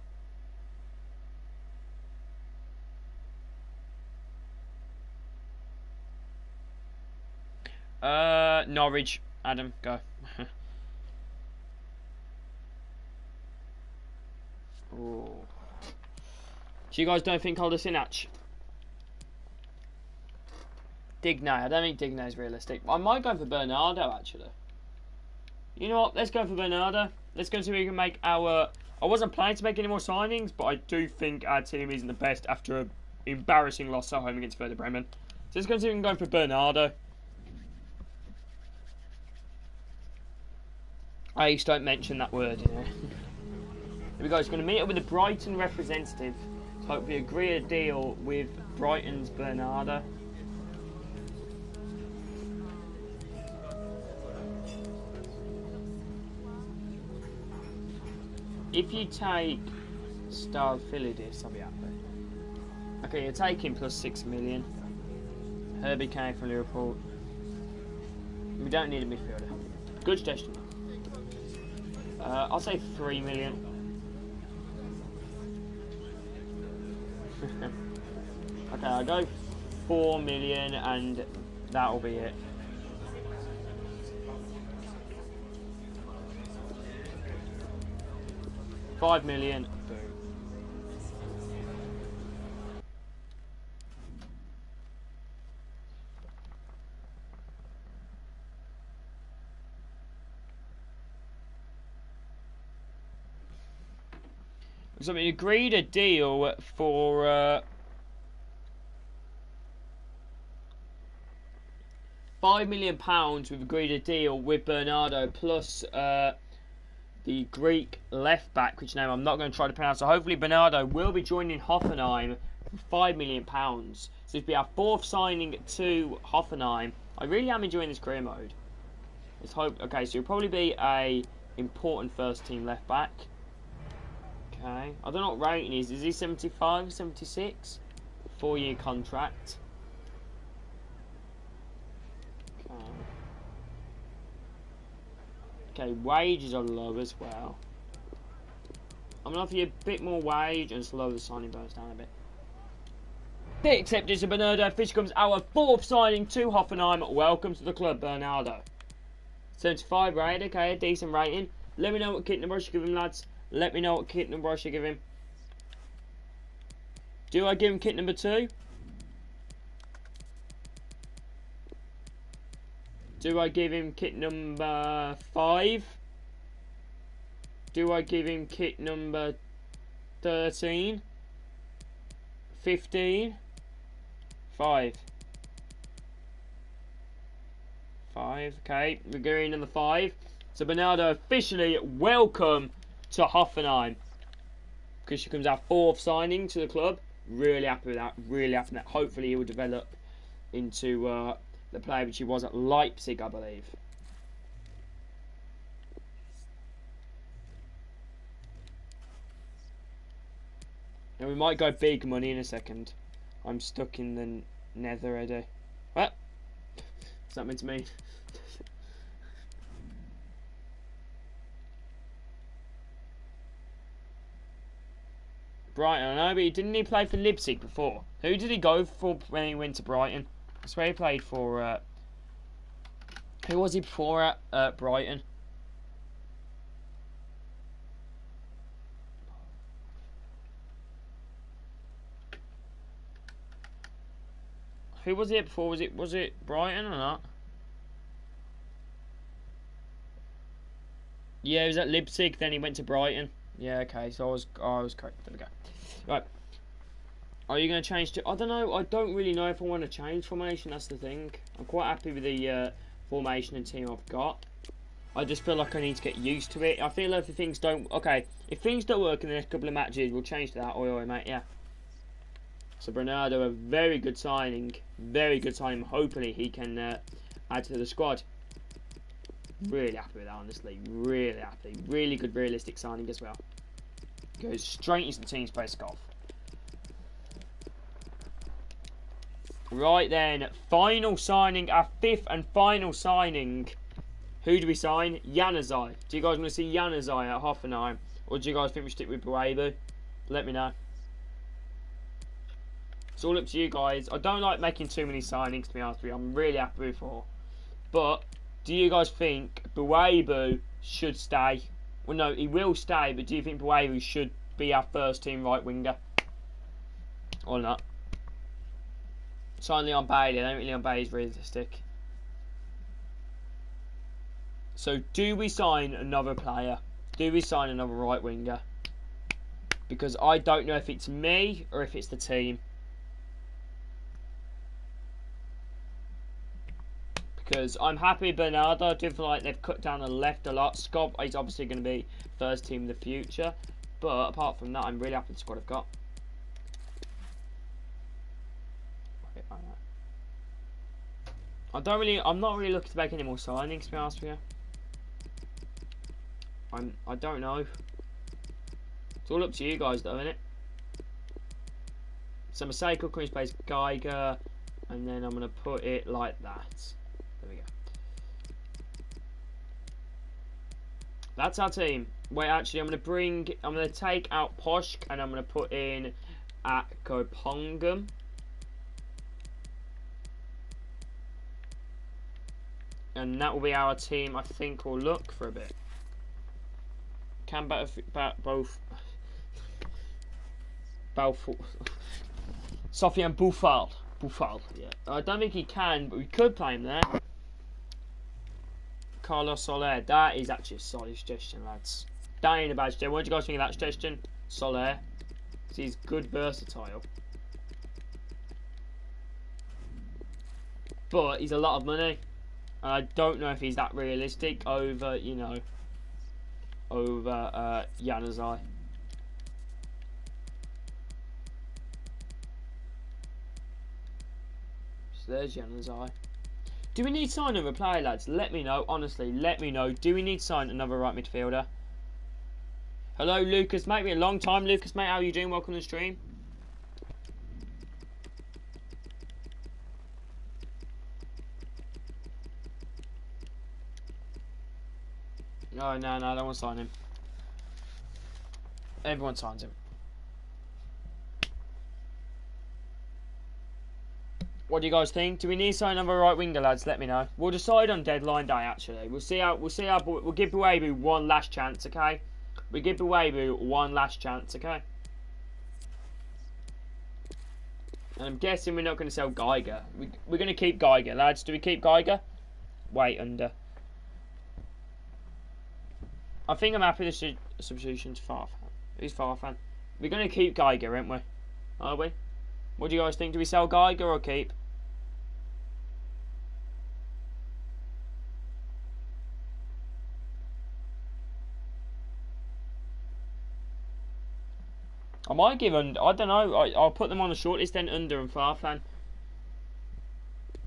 Uh, Norwich. Adam, go. oh. So you guys don't think Kolasinac? Digne. I don't think Digne is realistic. I might go for Bernardo, actually. You know what? Let's go for Bernardo. Let's go see if we can make our... I wasn't planning to make any more signings, but I do think our team isn't the best after an embarrassing loss at home against Werder Bremen. So let's go see if we can go for Bernardo. I just don't mention that word, you know. Here we go, he's going to meet up with the Brighton representative to hopefully agree a deal with Brighton's Bernardo. If you take Stafylidis, I'll be happy. Okay, you're taking plus six million. Herbie came from Liverpool. We don't need a midfielder. Good suggestion. Uh, I'll say three million. okay, I'll go four million and that'll be it. Five million. So we agreed a deal for uh, five million pounds. We've agreed a deal with Bernardo plus uh, the Greek left back, which name I'm not going to try to pronounce. So hopefully Bernardo will be joining Hoffenheim for five million pounds. So will be our fourth signing to Hoffenheim. I really am enjoying this career mode. Let's hope. Okay, so he'll probably be a important first team left back. Okay. I don't know what rating is. Is he 75, 76? Four year contract. Okay. Wages are low as well. I'm gonna offer you a bit more wage and slow the signing bonus down a bit. The acceptance of Bernardo Fish comes our fourth signing to Hoffenheim. Welcome to the club, Bernardo. 75 rated, okay, a decent rating. Let me know what kit number I should give him, lads. Let me know what kit number I should give him. Do I give him kit number two? Do I give him kit number five? Do I give him kit number 13? 15? 5. 5, okay. We're going the 5. So Bernardo officially welcome to Hoffenheim. Comes our fourth signing to the club. Really happy with that. Really happy with that. Hopefully he will develop into uh, the player which he was at Leipzig, I believe. And we might go big money in a second. I'm stuck in the nether already. What? What's that meant to mean? Brighton, I know, but he didn't he play for Leipzig before? Who did he go for when he went to Brighton? I swear he played for. Uh, who was he before at uh, Brighton? Who was it before? Was it was it Brighton or not? Yeah, he was at Leipzig. Then he went to Brighton. Yeah, okay. So I was I was correct. There we go. Right. Are you going to change to... I don't know. I don't really know if I want to change formation. That's the thing. I'm quite happy with the uh, formation and team I've got. I just feel like I need to get used to it. I feel like if things don't... Okay, if things don't work in the next couple of matches, we'll change to that. Oi, oi, mate, yeah. So Bernardo, a very good signing. Very good signing. Hopefully he can uh, add to the squad. Really happy with that, honestly. Really happy. Really good realistic signing as well. Goes straight into the team's golf. Right then, final signing, our fifth and final signing. Who do we sign? Januzaj. Do you guys want to see Januzaj at Hoffenheim? Or do you guys think we stick with Bebou? Let me know. It's all up to you guys. I don't like making too many signings, to be honest with you. I'm really happy with four. But, do you guys think Bebou should stay? Well, no, he will stay, but do you think Bebou should be our first team right winger? Or not? Sign Leon Bailey. I don't think Leon Bailey is realistic. So, do we sign another player? Do we sign another right winger? Because I don't know if it's me or if it's the team. Because I'm happy Bernardo. I do feel like they've cut down the left a lot. Scott is obviously going to be first team in the future. But apart from that, I'm really happy with the squad I've got. I don't really, I'm not really looking to make any more signings, to be honest with you. I'm, I don't know. It's all up to you guys, though, isn't it? So Masako, Queen's Base, Geiger, and then I'm going to put it like that. There we go. That's our team. Wait, actually, I'm going to bring, I'm going to take out Posch, and I'm going to put in at Kopongum. And that will be our team, I think, will look for a bit. Can both, both Balfour. Sofiane Boufal. Boufal, yeah. I don't think he can, but we could play him there. Carlos Soler. That is actually a solid suggestion, lads. That ain't a bad suggestion. What do you guys think of that suggestion? Soler. He's good versatile. But he's a lot of money. And I don't know if he's that realistic over, you know, over uh, Januzaj. So there's Januzaj. Do we need to sign another player, lads? Let me know. Honestly, let me know. Do we need to sign another right midfielder? Hello, Lucas, mate. Been a long time, Lucas, mate. How are you doing? Welcome to the stream. No, no, no. I don't want to sign him. Everyone signs him. What do you guys think? Do we need sign another right winger, lads? Let me know. We'll decide on deadline day. Actually, we'll see how we'll see how we'll give Bebou one last chance. Okay, we give Bebou one last chance. Okay. And I'm guessing we're not going to sell Geiger. We, we're going to keep Geiger, lads. Do we keep Geiger? Wait, under. I think I'm happy with the substitution to Farfan. Who's Farfan? We're going to keep Geiger, aren't we? Are we? What do you guys think? Do we sell Geiger or keep? I might give under. I don't know. I, will put them on the shortlist then under and Farfan.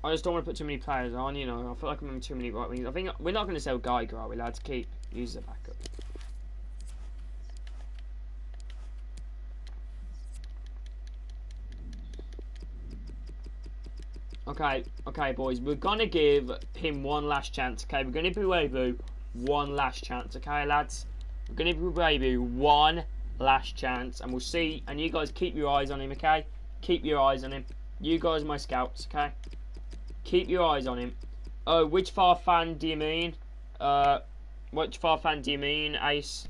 I just don't want to put too many players on. You know, I feel like I'm having too many right wings. I think we're not going to sell Geiger, are we, lads? Keep use the backup. Okay, okay, boys. We're gonna give him one last chance. Okay, we're gonna give Webu one last chance. Okay, lads. We're gonna give Webu one last chance, and we'll see. And you guys keep your eyes on him. Okay, keep your eyes on him. You guys my scouts. Okay, keep your eyes on him. Oh, which far fan do you mean? Uh, which far fan do you mean, Ace?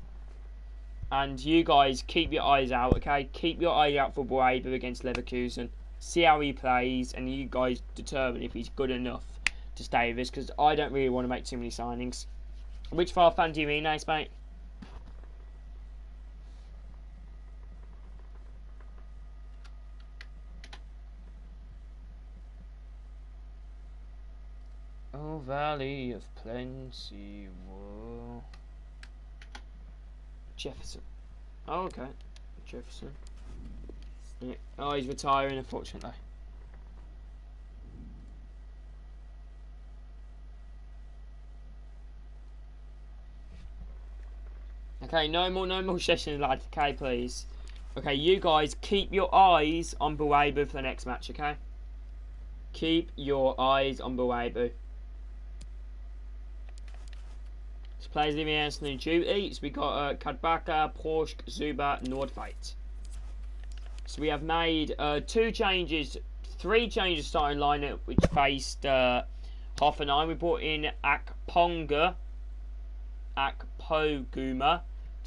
And you guys keep your eyes out. Okay, keep your eyes out for Webu against Leverkusen see how he plays, and you guys determine if he's good enough to stay with us. Because I don't really want to make too many signings. Which far fan do you mean, Ace, mate? Oh, Valley of Plenty, whoa. Jefferson. Oh, okay. Jefferson. Yeah. Oh, he's retiring, unfortunately. Okay, no more, no more sessions, lads. Okay, please. Okay, you guys keep your eyes on Bebou for the next match. Okay. Keep your eyes on Bebou. This us new duty. So we got uh, Kaderabek, Posch, Zuber, Nordtveit. So we have made uh, two changes, three changes starting lineup, which faced uh, Hoffenheim. We brought in Akponga, Akpoguma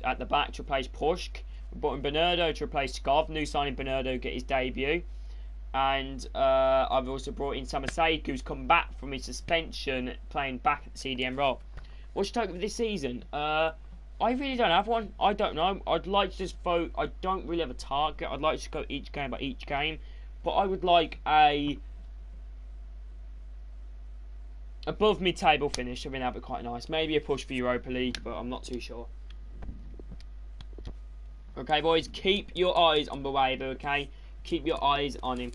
at the back to replace Posch. We brought in Bernardo to replace Skov. New signing Bernardo get his debut. And uh, I've also brought in Samasek, who's come back from his suspension, playing back at the CDM role. What's your take of this season? Uh, I really don't have one. I don't know. I'd like to just vote. I don't really have a target. I'd like to go each game by each game. But I would like a above mid-table finish. I mean, that'd be quite nice. Maybe a push for Europa League, but I'm not too sure. Okay, boys, keep your eyes on Bebou, okay? Keep your eyes on him.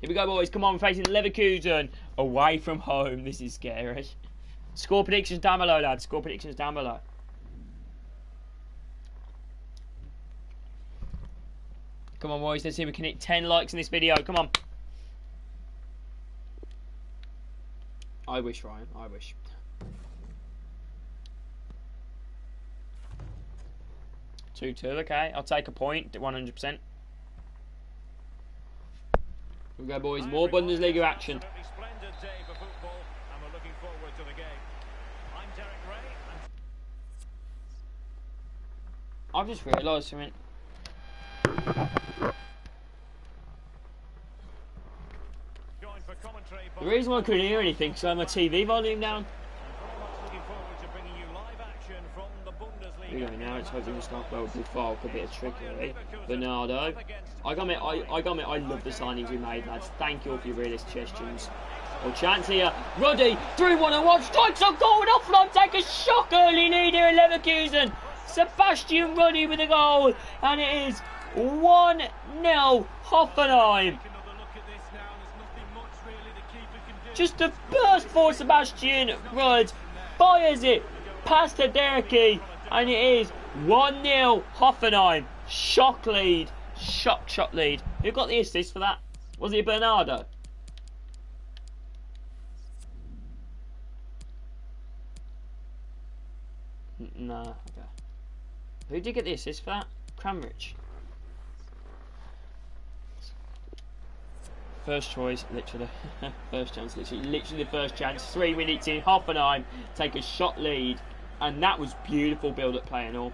Here we go, boys. Come on, we're facing Leverkusen. Away from home. This is scary. Score predictions down below, lads. Score predictions down below. Come on, boys. Let's see if we can hit 10 likes in this video. Come on. I wish, Ryan. I wish. Two two. Okay, I'll take a point. One hundred percent. We go, boys. More Bundesliga action. I've just realised something. Joined for commentary The reason why I couldn't hear anything because I had my TV volume down. very much looking forward to bringing you live action from the Bundesliga. Here we go now. It's hoping it's not well before a bit of trickery. Bernardo. I got me. I, I got me. I love the signings we made, lads. Thank you all for your real suggestions. Well, chance here. Rudy, 3 1 and 1 strikes on goal. Offline take a shock early lead here in Leverkusen. Sebastian Rudy with a goal. And it is 1 0 Hoffenheim. Just a burst for Sebastian Rudd. Fires it past Dereki. And it is 1 0 Hoffenheim. Shock lead. Shock, shock lead. Who got the assist for that? Was it Bernardo? N- No, okay. Who did get the assist for that? Kramaric. First choice, literally. first chance, literally. Literally the first chance. Three minutes in, half an Hoffenheim take a shot lead. And that was beautiful build up play and all.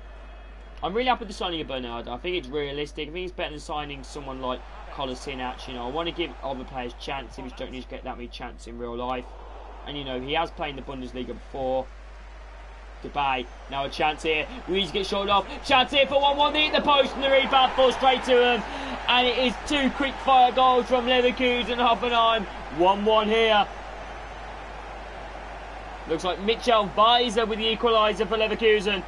I'm really happy with the signing of Bernardo. I think it's realistic. I think it's better than signing someone like Kolasinac. You know, I want to give other players chances, which don't usually get that many chances in real life. And you know, he has played in the Bundesliga before. Goodbye. Now a chance here. Ruiz gets showed off. Chance here for 1 1. They hit the post and the rebound falls straight to him. And it is two quick fire goals from Leverkusen and Hoffenheim. 1 1 here. Looks like Mitchell Weiser with the equaliser for Leverkusen.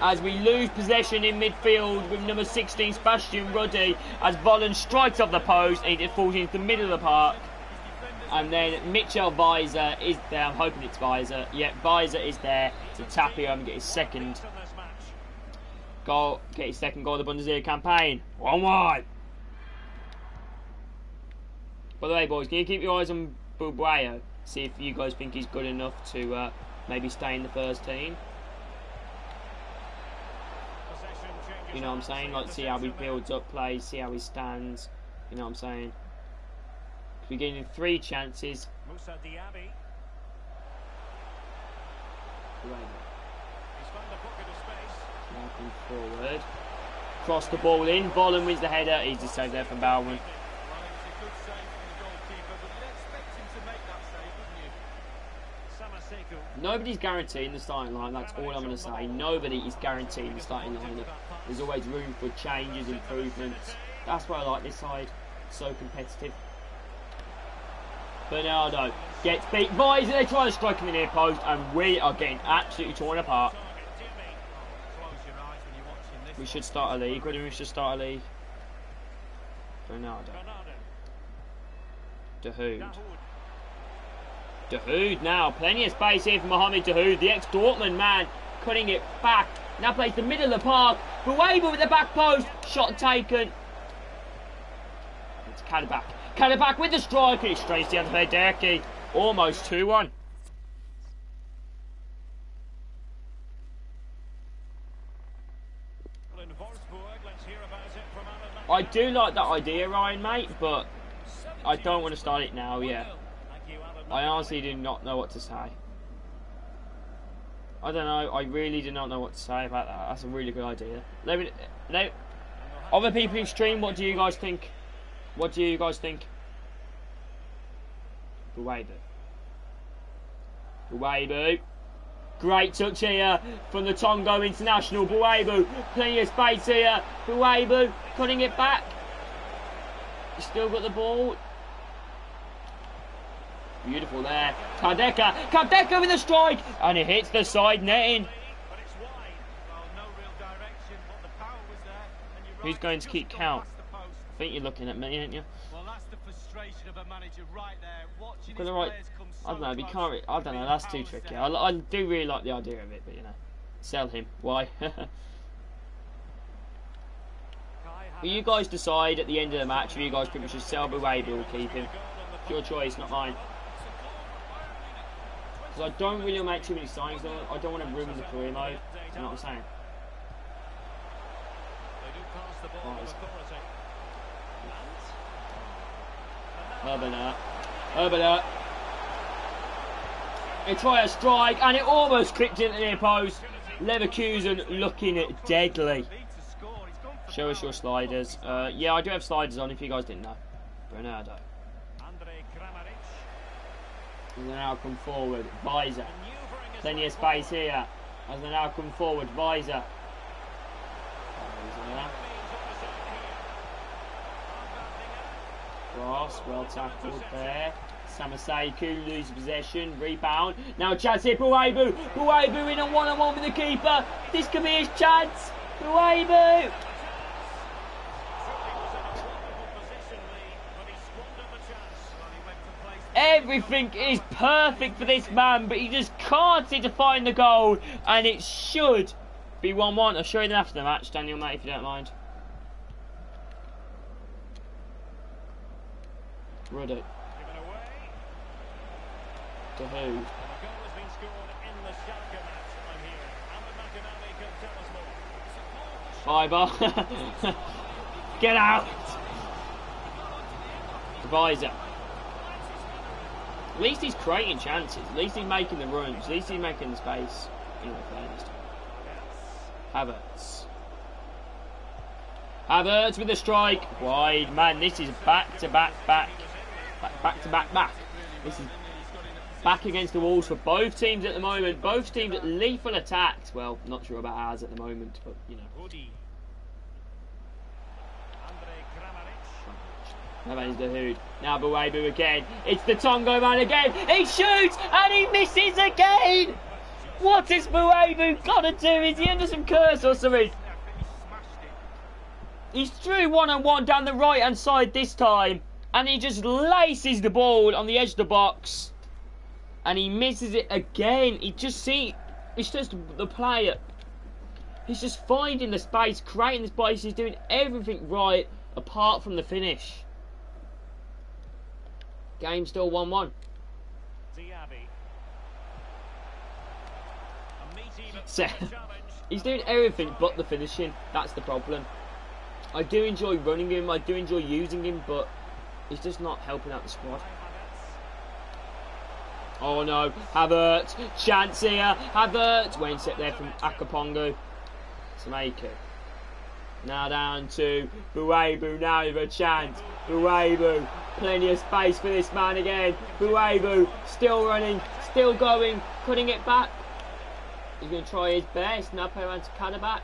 As we lose possession in midfield with number 16 Sebastian Rudy as Volland strikes off the post and it falls into the middle of the park. And then Mitchell Weiser is there. I'm hoping it's Weiser. Yeah, Weiser is there to tap him and get his second goal, get his second goal of the Bundesliga campaign. 1 1. By the way, boys, can you keep your eyes on Bubuayo? See if you guys think he's good enough to uh, maybe stay in the first team. You know what I'm saying? in Like, see how he builds up play, see how he stands. You know what I'm saying? We're getting three chances. Moussa Diaby. He's found a pocket of space. Walking forward. Cross the ball in. Volland wins the header. Easy save there from Baumann. Well, it was a good save from the goalkeeper, but you'd expect him to make that save, wouldn't you? Samassekou. Nobody's guaranteed in the starting line. That's all I'm going to say. Nobody is guaranteed in the starting lineup. There's always room for changes, improvements. That's why I like this side. So competitive. Bernardo gets beat. Weiser, they try to strike him in the near post, and we are getting absolutely torn apart. We should start a league. Do we should start a league? Bernardo. Dahoud. Dahoud. Now. Plenty of space here for Mohamed Dahoud, the ex Dortmund man, cutting it back. Now plays the middle of the park. Buwaba with the back post. Shot taken. It's Kaderabek. Kaderabek with the strike. and It's straight to the other player, Derky. Almost 2 1. In Wolfsburg, let's hear about it from Alan I do like that idea, Ryan, mate, but I don't want to start it now Alan. I honestly do not know what to say. I don't know. I really do not know what to say about that. That's a really good idea. Let me, let, other people who stream, what do you guys think? What do you guys think? Buwaibu. Buwaibu. Great touch here from the Togo International. Buwaibu. Plenty of space here. Buwaibu cutting it back. He's still got the ball. Beautiful there. Kadeka. Kadeka with a strike. And it hits the side netting. But it's wide. Well, no real direction, but the power was there. And you're Who's going to keep count? Past the post. I think you're looking at me, aren't you? Well, that's the frustration of a manager right there. Watching his the right. come so I don't know. We can't. I don't know. That's too tricky. I, I do really like the idea of it, but you know, sell him. Why? Will you guys decide at the end of the match if you guys think we should sell Buwaibu or keep him? It's your choice, not mine. Because I don't really make too many signings. though. I don't want to ruin the career mode. You know what I'm saying? They do pass the ball Right. Urbaner. Urbaner. They try a strike and it almost clipped into the near post. Leverkusen looking deadly. Show us your sliders. Uh, yeah, I do have sliders on if you guys didn't know. Bernardo. And they now come forward. Weiser. Plenty of space here. As they now come forward. Weiser. Cross. Well tackled there. Samassekou loses possession, rebound. Now chance here, Bebou. Bebou in a one-on-one with the keeper. This could be his chance. Bebou. Everything is perfect for this man, but he just can't seem to find the goal, and it should be 1-1. I'll show you after the match, Daniel, mate, if you don't mind. Rudy. To who? Fiber. Get out! Divisor. At least he's creating chances. At least he's making the runs. At least he's making the space. Anyway, fairness. Havertz. Havertz with a strike. Wide. Man, this is back to back back. Back, back to back back. This is back against the walls for both teams at the moment. Both teams at lethal attacks. Well, not sure about ours at the moment, but you know. Is the Hood. Now Bebou again. It's the Togo man again. He shoots and he misses again. What is Bebou got to do? Is he under some curse or something? He's through one on one down the right hand side this time. And he just laces the ball on the edge of the box. And he misses it again. He just see it's just the player. He's just finding the space, creating the space, he's doing everything right apart from the finish. Game still 1 1. So, he's doing everything but the finishing. That's the problem. I do enjoy running him, I do enjoy using him, but he's just not helping out the squad. Oh no, Havertz, chance here, Havertz, Wayne set there from Akpoguma to make it. Now down to Bebou, now with a chance, Bebou, plenty of space for this man again, Bebou, still running, still going, cutting it back. He's going to try his best, now play around to Kaderabek,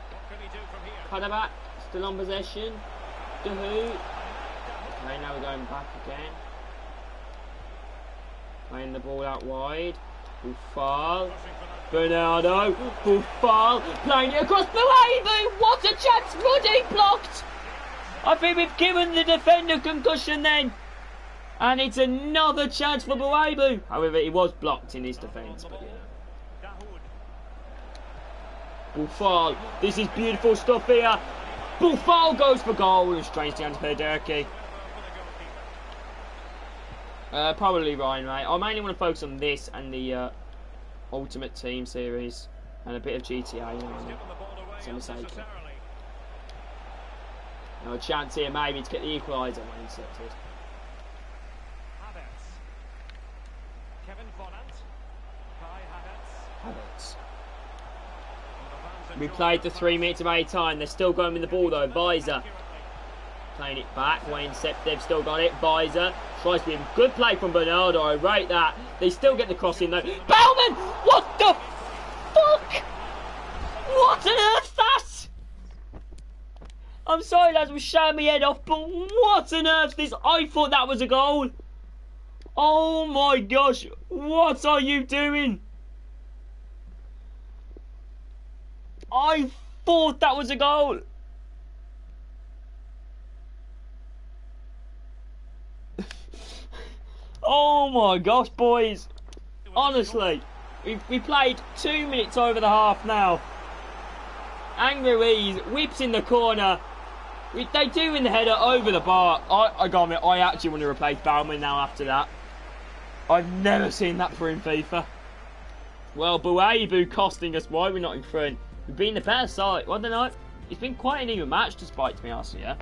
Kaderabek, still on possession, Dahoud, okay now we're going back again. Playing the ball out wide. Boufal. Bernardo. Boufal. Playing it across Bebou. What a chance. Rudy blocked. I think we've given the defender concussion then. And it's another chance for Bebou. However, he was blocked in his defence. But yeah. Boufal. This is beautiful stuff here. Boufal goes for goal and strains down to Pederki. Uh, probably Ryan, mate. I mainly want to focus on this and the uh, Ultimate Team series and a bit of GTA. You know, sake. No chance here, maybe, to get the equaliser when intercepted. Havertz. We played the three minutes of a time. They're still going with the ball though. Weiser playing it back. Wayne Septev still got it. Weiser tries to be a good play from Bernardo. I rate that. They still get the cross in though. Baumann! What the fuck? What on earth that? I'm sorry lads, I'm my head off, but what on earth this? I thought that was a goal. Oh my gosh, what are you doing? I thought that was a goal. Oh my gosh, boys. Honestly, we, we played two minutes over the half now. Aránguiz whips in the corner. We, they do in the header over the bar. I, I got it. I actually want to replace Baumann now after that. I've never seen that for in FIFA. Well, Bebou costing us why we're not in front. We've been the better side. Well, then I, it's been quite an even match despite to be honest, yeah.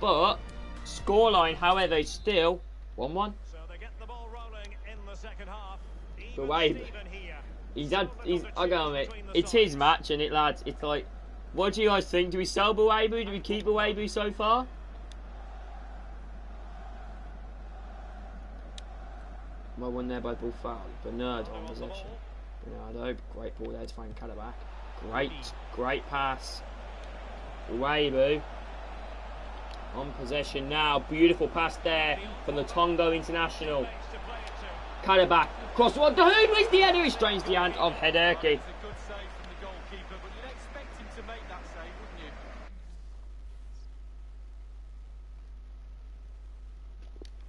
But scoreline, however, is still 1 1. So they get the ball rolling in the second half. but Bebou. He's had. He's. I go on it. It's his match, and it lads. It's like, what do you guys think? Do we sell Bebou? Do we keep Bebou so far? Well, one there by Boufal. Bernard on possession. Bernardo, great ball there to find Kaderabek. Great, great pass. Bebou on possession now. Beautiful pass there from the Togo International. Kaderabek cross one. The Hood was the. He strains the hand of Hradecky.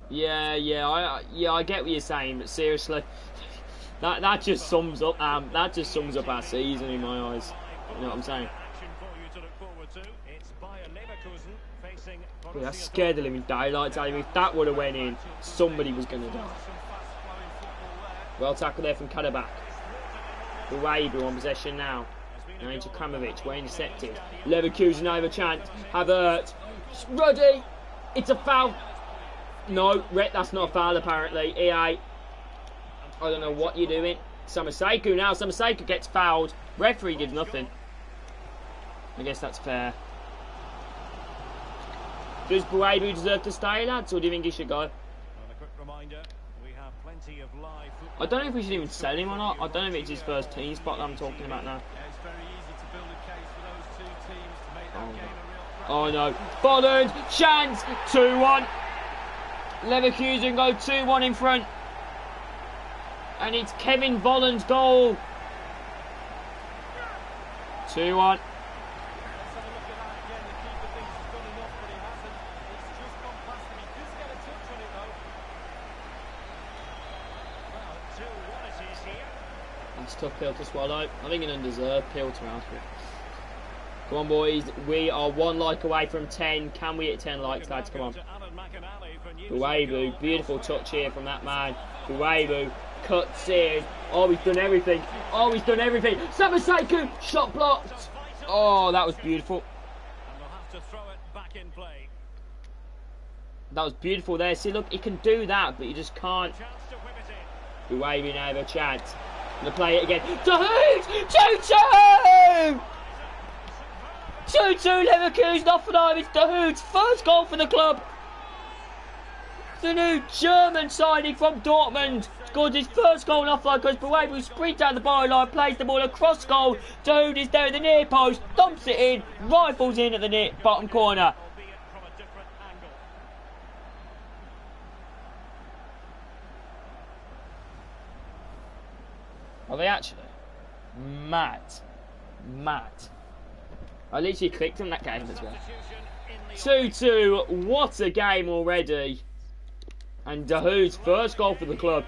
Yeah, yeah, I yeah, I get what you're saying, but seriously, that that just sums up um that just sums up our season in my eyes. You know what I'm saying? Yeah, that scared the living daylights out of me. If that would have went in, somebody was going to die. Well tackled there from Kaderabek. Bebou on possession now. Now into Kramaric, well intercepted. Leverkusen have a chance. Havertz. Rudy. It's a foul. No, Rhett, that's not a foul apparently. EA. I don't know what you're doing. Samassekou now. Samassekou gets fouled. Referee gives nothing. I guess that's fair. Does Bebou deserve to stay, lads, or do you think he should go? I don't know if we should even sell him or not. I don't know if it's his first team spot that I'm talking about now. Oh, no. Oh, Volland, chance, 2-1. Leverkusen go 2-1 in front. And it's Kevin Volland's goal. 2-1. A tough pill to swallow. I think an undeserved pill to ask for. Come on, boys. We are one like away from 10. Can we hit 10 likes, lads? Come on. Bebou, beautiful touch here from that man. Bebou cuts in. Oh, he's done everything. Oh, he's done everything. Samassekou, shot blocked. Oh, that was beautiful. That was beautiful there. See, look, he can do that, but you just can't. Bebou now a chance. Gonna play it again. Dahoud! 2-2! 2-2 Leverkusen Hoffenheim. It's Dahoud's first goal for the club. The new German signing from Dortmund scored his first goal in offline because Bebou sprints down the byline, plays the ball across goal. Dahoud is there at the near post, dumps it in, rifles in at the near bottom corner. Are they actually? Mad. Mad. I literally clicked on that game as well. 2-2. What a game already. And Dahoud's first goal for the club.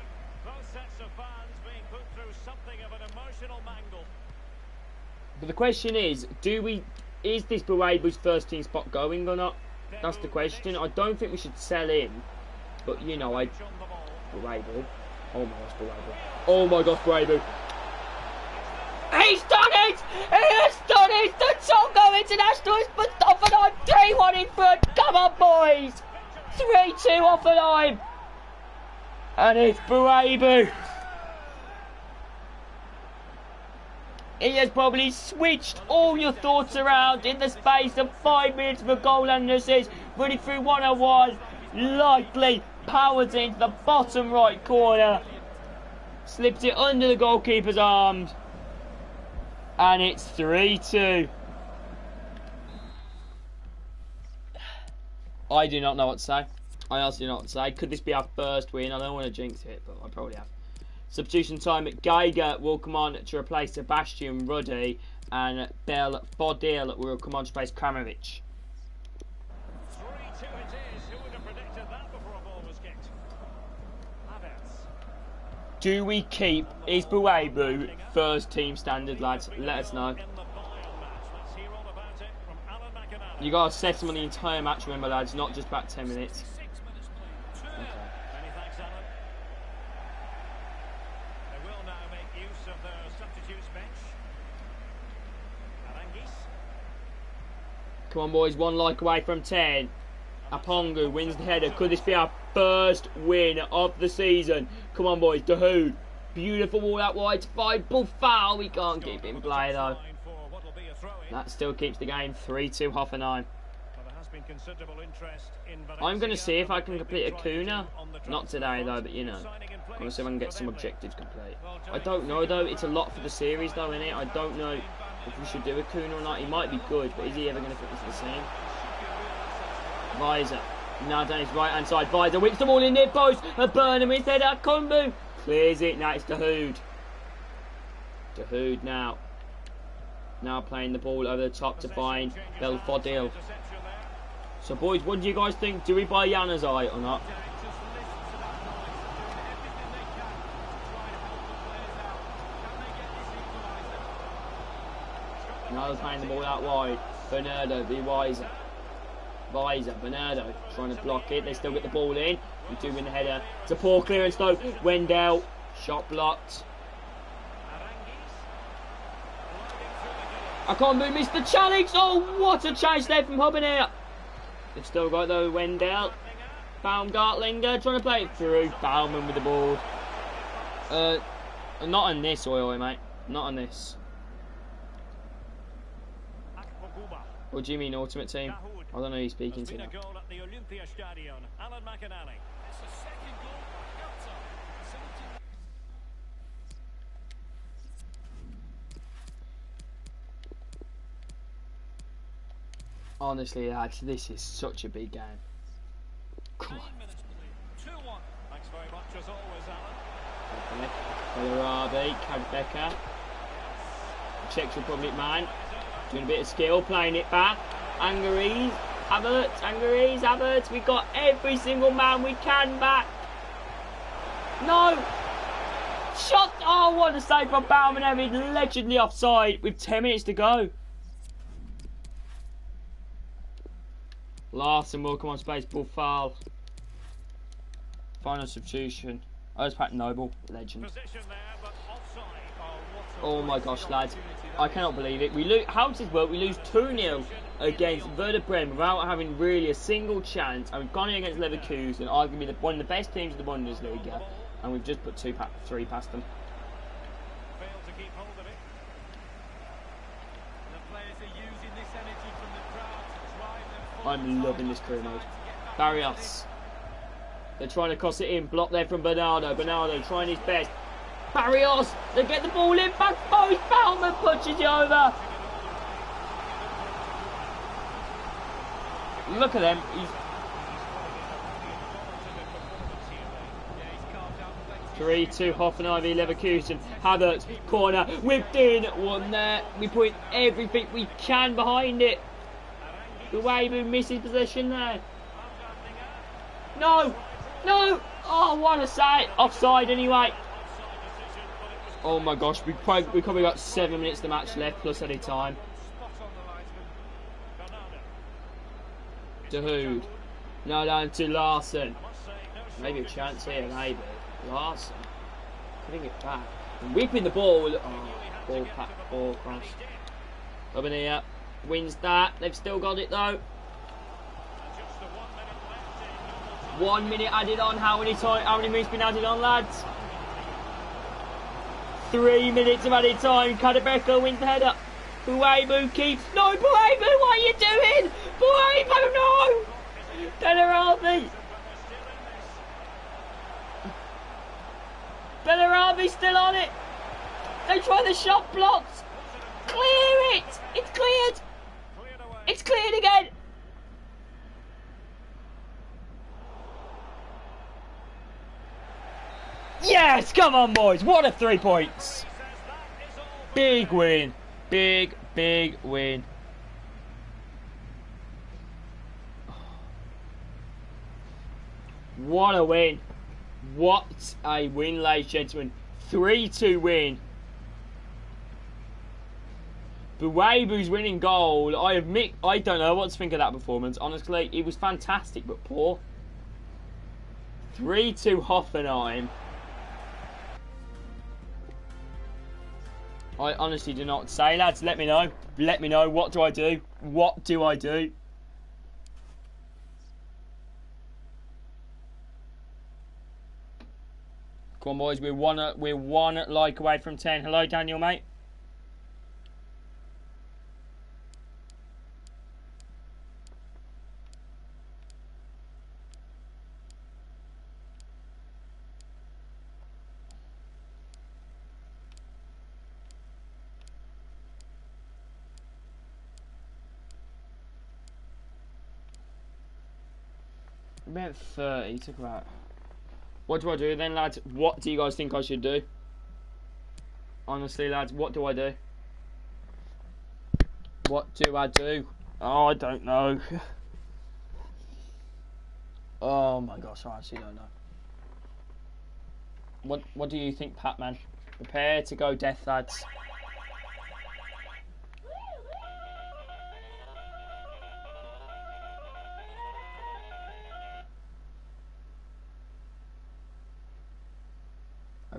But the question is, do we is this Bebou's first team spot going or not? That's the question. I don't think we should sell him. But you know, I Bebou. Oh my gosh, Bebou. Oh my gosh, Bebou. He's done it! He has done it! The Togo International has put Hoffenheim 3-1 in front! Come on, boys! 3-2 Hoffenheim! And it's Bebou. He has probably switched all your thoughts around in the space of five minutes of a goal and assist. Running through 101, lightly powers into the bottom right corner. Slips it under the goalkeeper's arms. And it's 3-2. I do not know what to say. I honestly do not say. Could this be our first win? I don't want to jinx it, but I probably have. Substitution time. Geiger will come on to replace Sebastian Rudy, and Bell Bodil will come on to replace Kramaric. Do we keep is Bebou first team standard, lads? Let us know. You got to set him on the entire match, remember, lads, not just about 10 minutes. Come on, boys, one like away from 10. Apongu wins the header. Could this be our first win of the season? Come on, boys. Dahoud. Beautiful ball out wide to find Boufal. We can't keep him play though. That still keeps the game 3-2 Hoffenheim. I'm going to see if I can complete a Kuna. Not today though, but you know. I'm going to see if I can get some objectives complete. I don't know though. It's a lot for the series though, isn't it? I don't know if we should do a Kuna or not. He might be good, but is he ever going to fit into the same? Weiser. Now down his right hand side. Weiser whips the ball in near post. A Burnham instead of Kumbu. Clears it. Now it's Dahoud. Dahoud now. Now playing the ball over the top to find Belfodil. So boys, what do you guys think? Do we buy Januzaj or not? Now playing the ball out wide. Bernardo, be wiser. Weiser, Bernardo trying to block it. They still get the ball in. We do win the header. It's a poor clearance though. Wendell, shot blocked. I can't move Mr. Challenge. Oh, what a chase there from Hobbenert. They've still got though Wendell. Baumgartlinger trying to play it through. Baumann with the ball. Uh, not on this, oil, mate. Not on this. What do you mean, Ultimate Team? I don't know who you're speaking to now. Honestly, lads, this is such a big game. Come on. Thanks very much as always, Alan. Bellarabi, Becker. Czech Republic man. Doing a bit of skill, playing it back. Aránguiz, Havertz, Aránguiz, Havertz. We got every single man we can back. No! Shot! Oh, what a save from Baumann Every legendly offside with 10 minutes to go. Larson will come on space, Boufal. Final substitution. Oh, it's Pat Noble, legend. Oh my gosh, lads. I cannot believe it. We lose. How does this work? We lose 2 0 against Werder Bremen without having really a single chance. And we've gone in against Leverkusen, arguably the, one of the best teams in the Bundesliga. And we've just put two, three past them. I'm loving this crew mode. Barrios. They're trying to cross it in. Block there from Bernardo. Bernardo trying his best. Barrios. They get the ball in. Back post. Baumann punches it over. Look at them. He's Three, two, Hoffenheim, Leverkusen, Havertz, corner, whipped in, one there. We put everything we can behind it. The way we misses possession there. No! No! Oh, what a sight! Offside anyway. Oh my gosh, we probably, we probably got seven minutes of the match left plus any time. Dahoud. Now down to Larson. Maybe a chance here, maybe. Larson. Putting it back. Whipping the ball. Oh, ball pack, ball cross. Up in here wins that. They've still got it though. One minute added on. How many time? How many minutes been added on, lads? Three minutes of added time. Kaderabek wins the header. Bebou keeps. No, Bebou, what are you doing? Bebou, no! Bellarabi. Bellarabi's still on it. They try the shot blocks. Clear it! It's cleared! It's cleared again! Yes! Come on, boys! What a three points! Big win. Big, big win. What a win. What a win, ladies and gentlemen. 3-2 win. Bebou's winning goal, I admit, I don't know what to think of that performance. Honestly, it was fantastic, but poor. 3-2 Hoffenheim. I honestly do not say, lads. Let me know. Let me know. What do I do? What do I do? Come on, boys. We're one. We're one like away from ten. Hello, Daniel, mate. About 30, took about... What do I do then, lads? What do you guys think I should do? Honestly, lads, what do I do? What do I do? Oh, I don't know. oh my gosh, I actually don't know. What What do you think, Patman? Prepare to go death, lads.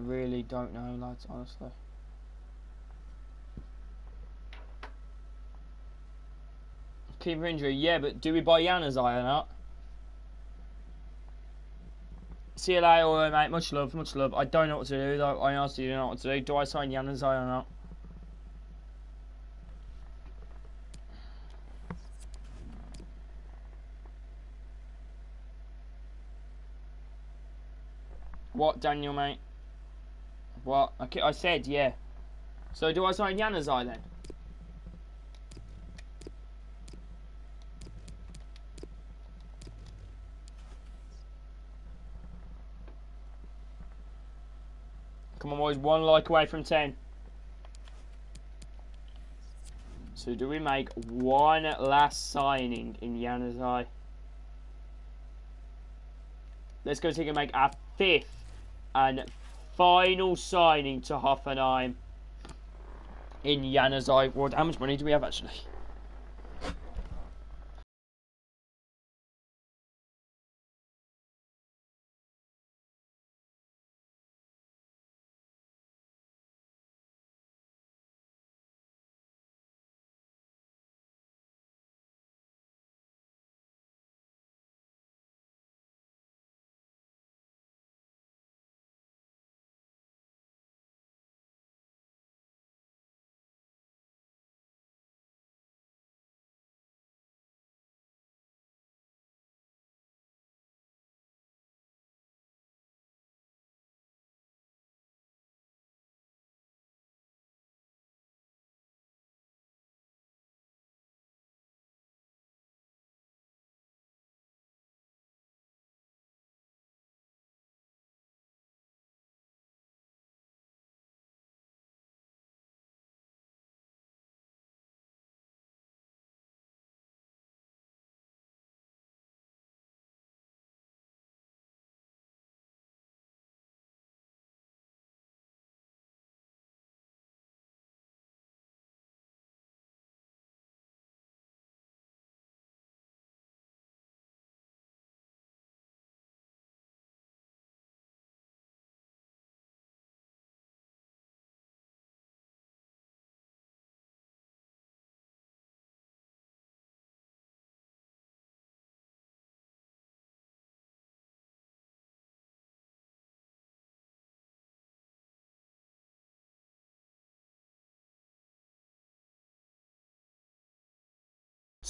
Really don't know, lads, honestly. Keeper injury, yeah, but do we buy Januzaj or not? See you later, mate. Much love, much love. I don't know what to do, though. I honestly don't know what to do. Do I sign Januzaj or not? What, Daniel, mate? What? Okay, I said yeah. So do I sign Januzaj then? Come on, boys. One like away from ten. So do we make one last signing in Januzaj? Let's go take and make our fifth and final signing to Hoffenheim in Januzaj. What? How much money do we have actually?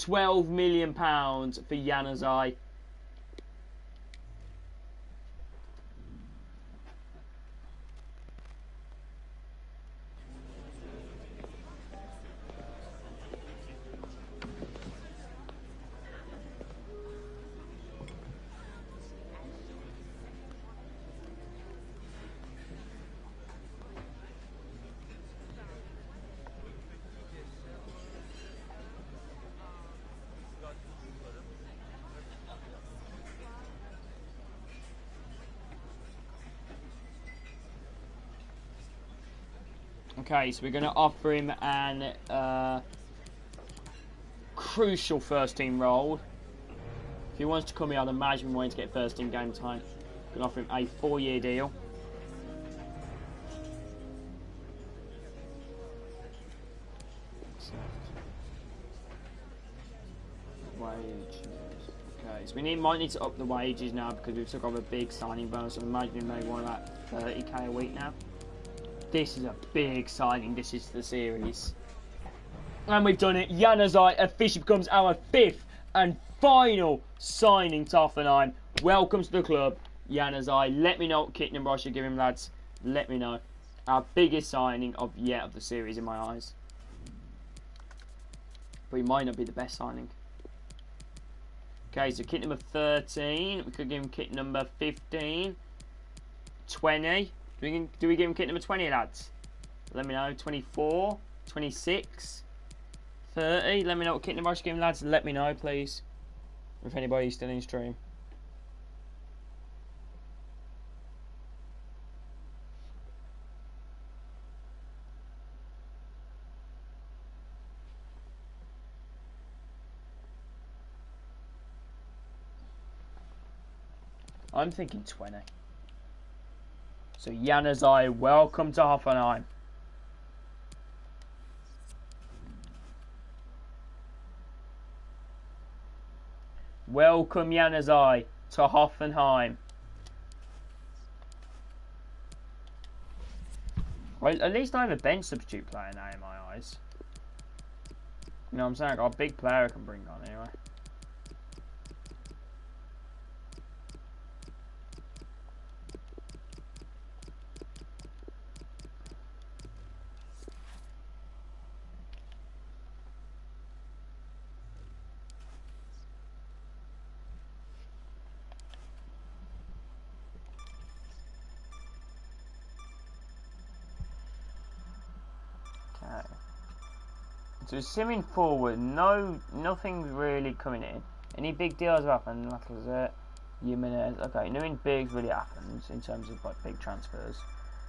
Twelve million pounds for Januzaj. Okay, so we're going to offer him an uh, crucial first team role. If he wants to come here, I'd imagine wanting to get first team game time. We're Going to offer him a four year deal. Wages. Okay, so we need, might need to up the wages now because we've took off a big signing bonus. I'm imagining one of that 30k a week now. This is a big signing. This is the series. And we've done it. Januzaj officially becomes our fifth and final signing to Hoffenheim. Welcome to the club, Januzaj. Let me know what kit number I should give him, lads. Let me know. Our biggest signing of yet of the series in my eyes. But he might not be the best signing. Okay, so kit number 13. We could give him kit number 15. 20. Do we, do we give him kit number 20, lads? Let me know. 24. 26. 30. Let me know what kit number I should give him, lads. Let me know, please. If anybody's still in stream. I'm thinking 20. So Januzaj, welcome to Hoffenheim. Welcome Januzaj to Hoffenheim. Well, at least I have a bench substitute player now in my eyes. You know what I'm saying? I got a big player I can bring on anyway. So simming forward, no, nothing's really coming in. Any big deals have happened, like Lacazette, Jimenez. Okay, nothing big really happens in terms of like big transfers.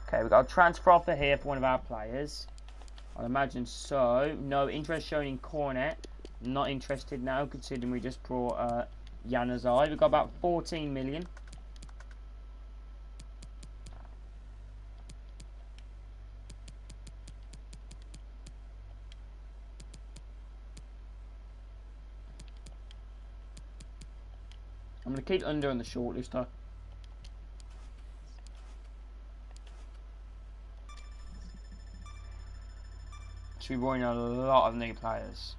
Okay, we got a transfer offer here for one of our players. I imagine so. No interest shown in Cornet. Not interested now, considering we just brought uh. We've got about 14 million. I'm going to keep on the shortlist. So we're bringing a lot of new players.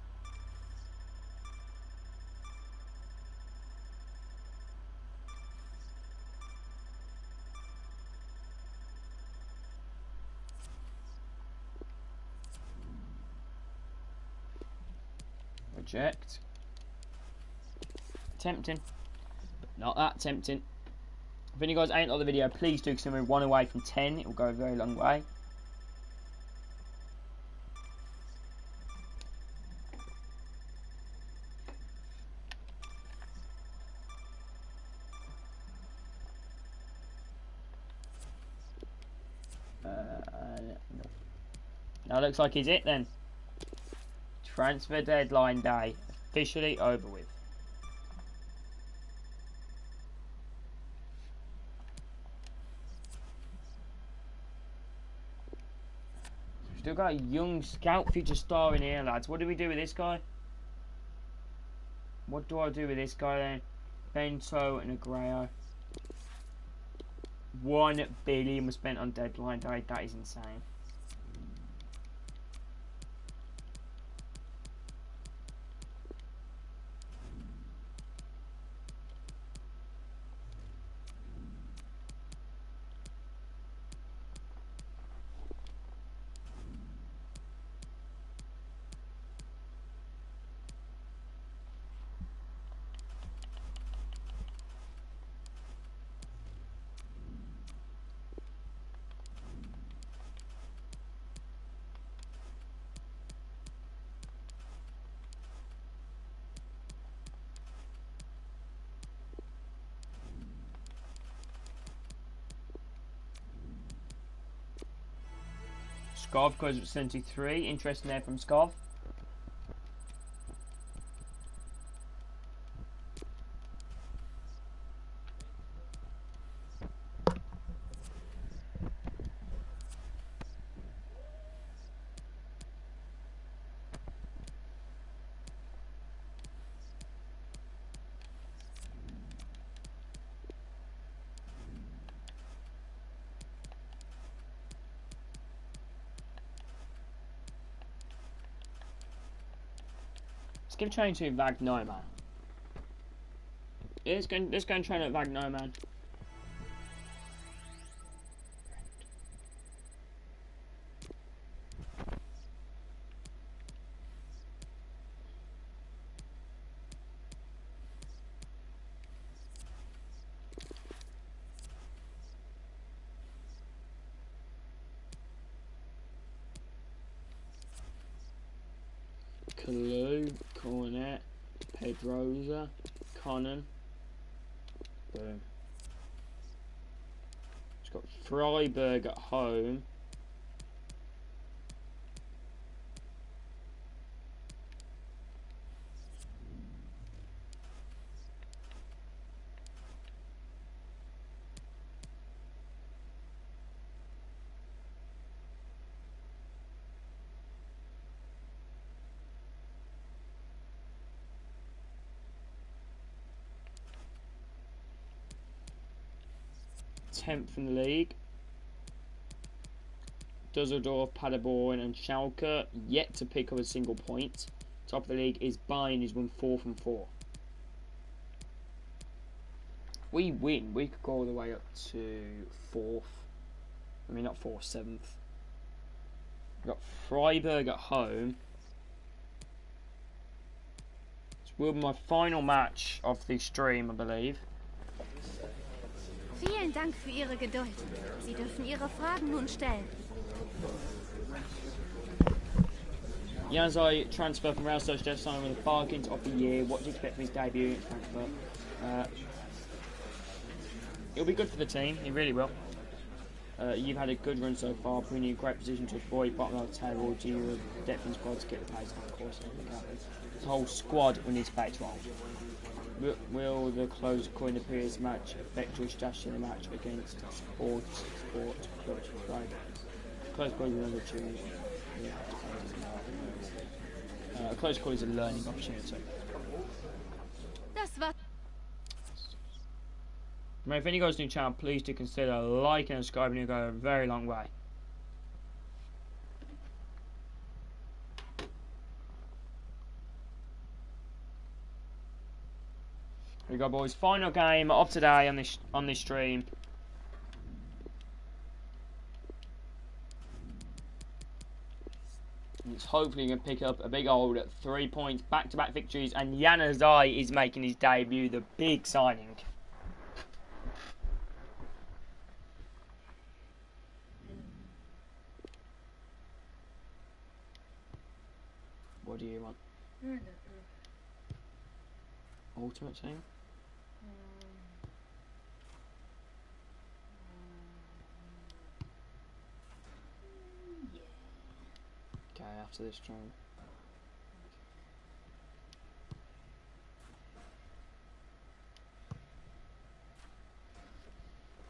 Reject. Tempting. Not that tempting. If any guys ain't on the video, please do, because we're one away from 10. It will go a very long way. Uh, no. Now looks like it's it then. Transfer deadline day officially over with. Still got a young scout future star in here, lads. What do we do with this guy? What do I do with this guy then? Bento and Agrayo. One billion was spent on deadline day. That is insane. Skov goes at 73. Interesting there from Skov. Give to Vagnoman. Yeah, let's go, and train at Vagnoman. Kalu, Cornet, Pedrosa, Conan. Boom. It's got Freiburg at home. Tenth in the league. Dusseldorf, Paderborn, and Schalke yet to pick up a single point. Top of the league is Bayern, who's won four from four. We win, we could go all the way up to fourth. I mean, not fourth, seventh. We've got Freiburg at home. This will be my final match of the stream, I believe. Vielen Dank für Ihre Geduld. Sie dürfen Ihre Fragen nun stellen. Januzaj transfer from Real Sociedad signed with a bargain of the year. What do you expect from his debut in Frankfurt? Uh, it'll be good for the team. It really will. Uh, you've had a good run so far, putting you in a great position to avoid bottom of the table. Do you have depth in squad to get the pace? Of course, the whole squad will need to play well. Will, will the close coin appearance match affect your stash in the match against Sport Sport Club Friday? Close call is another two. Uh, a close call is a learning opportunity. Das war Remember, if any guys new channel, please do consider liking and subscribing. It'll go a very long way. We go, boys. Final game of today on this on this stream. It's hopefully going to pick up a big old three points, back-to-back victories, and Januzaj is making his debut, the big signing. What do you want? Ultimate team? Okay, after this stream.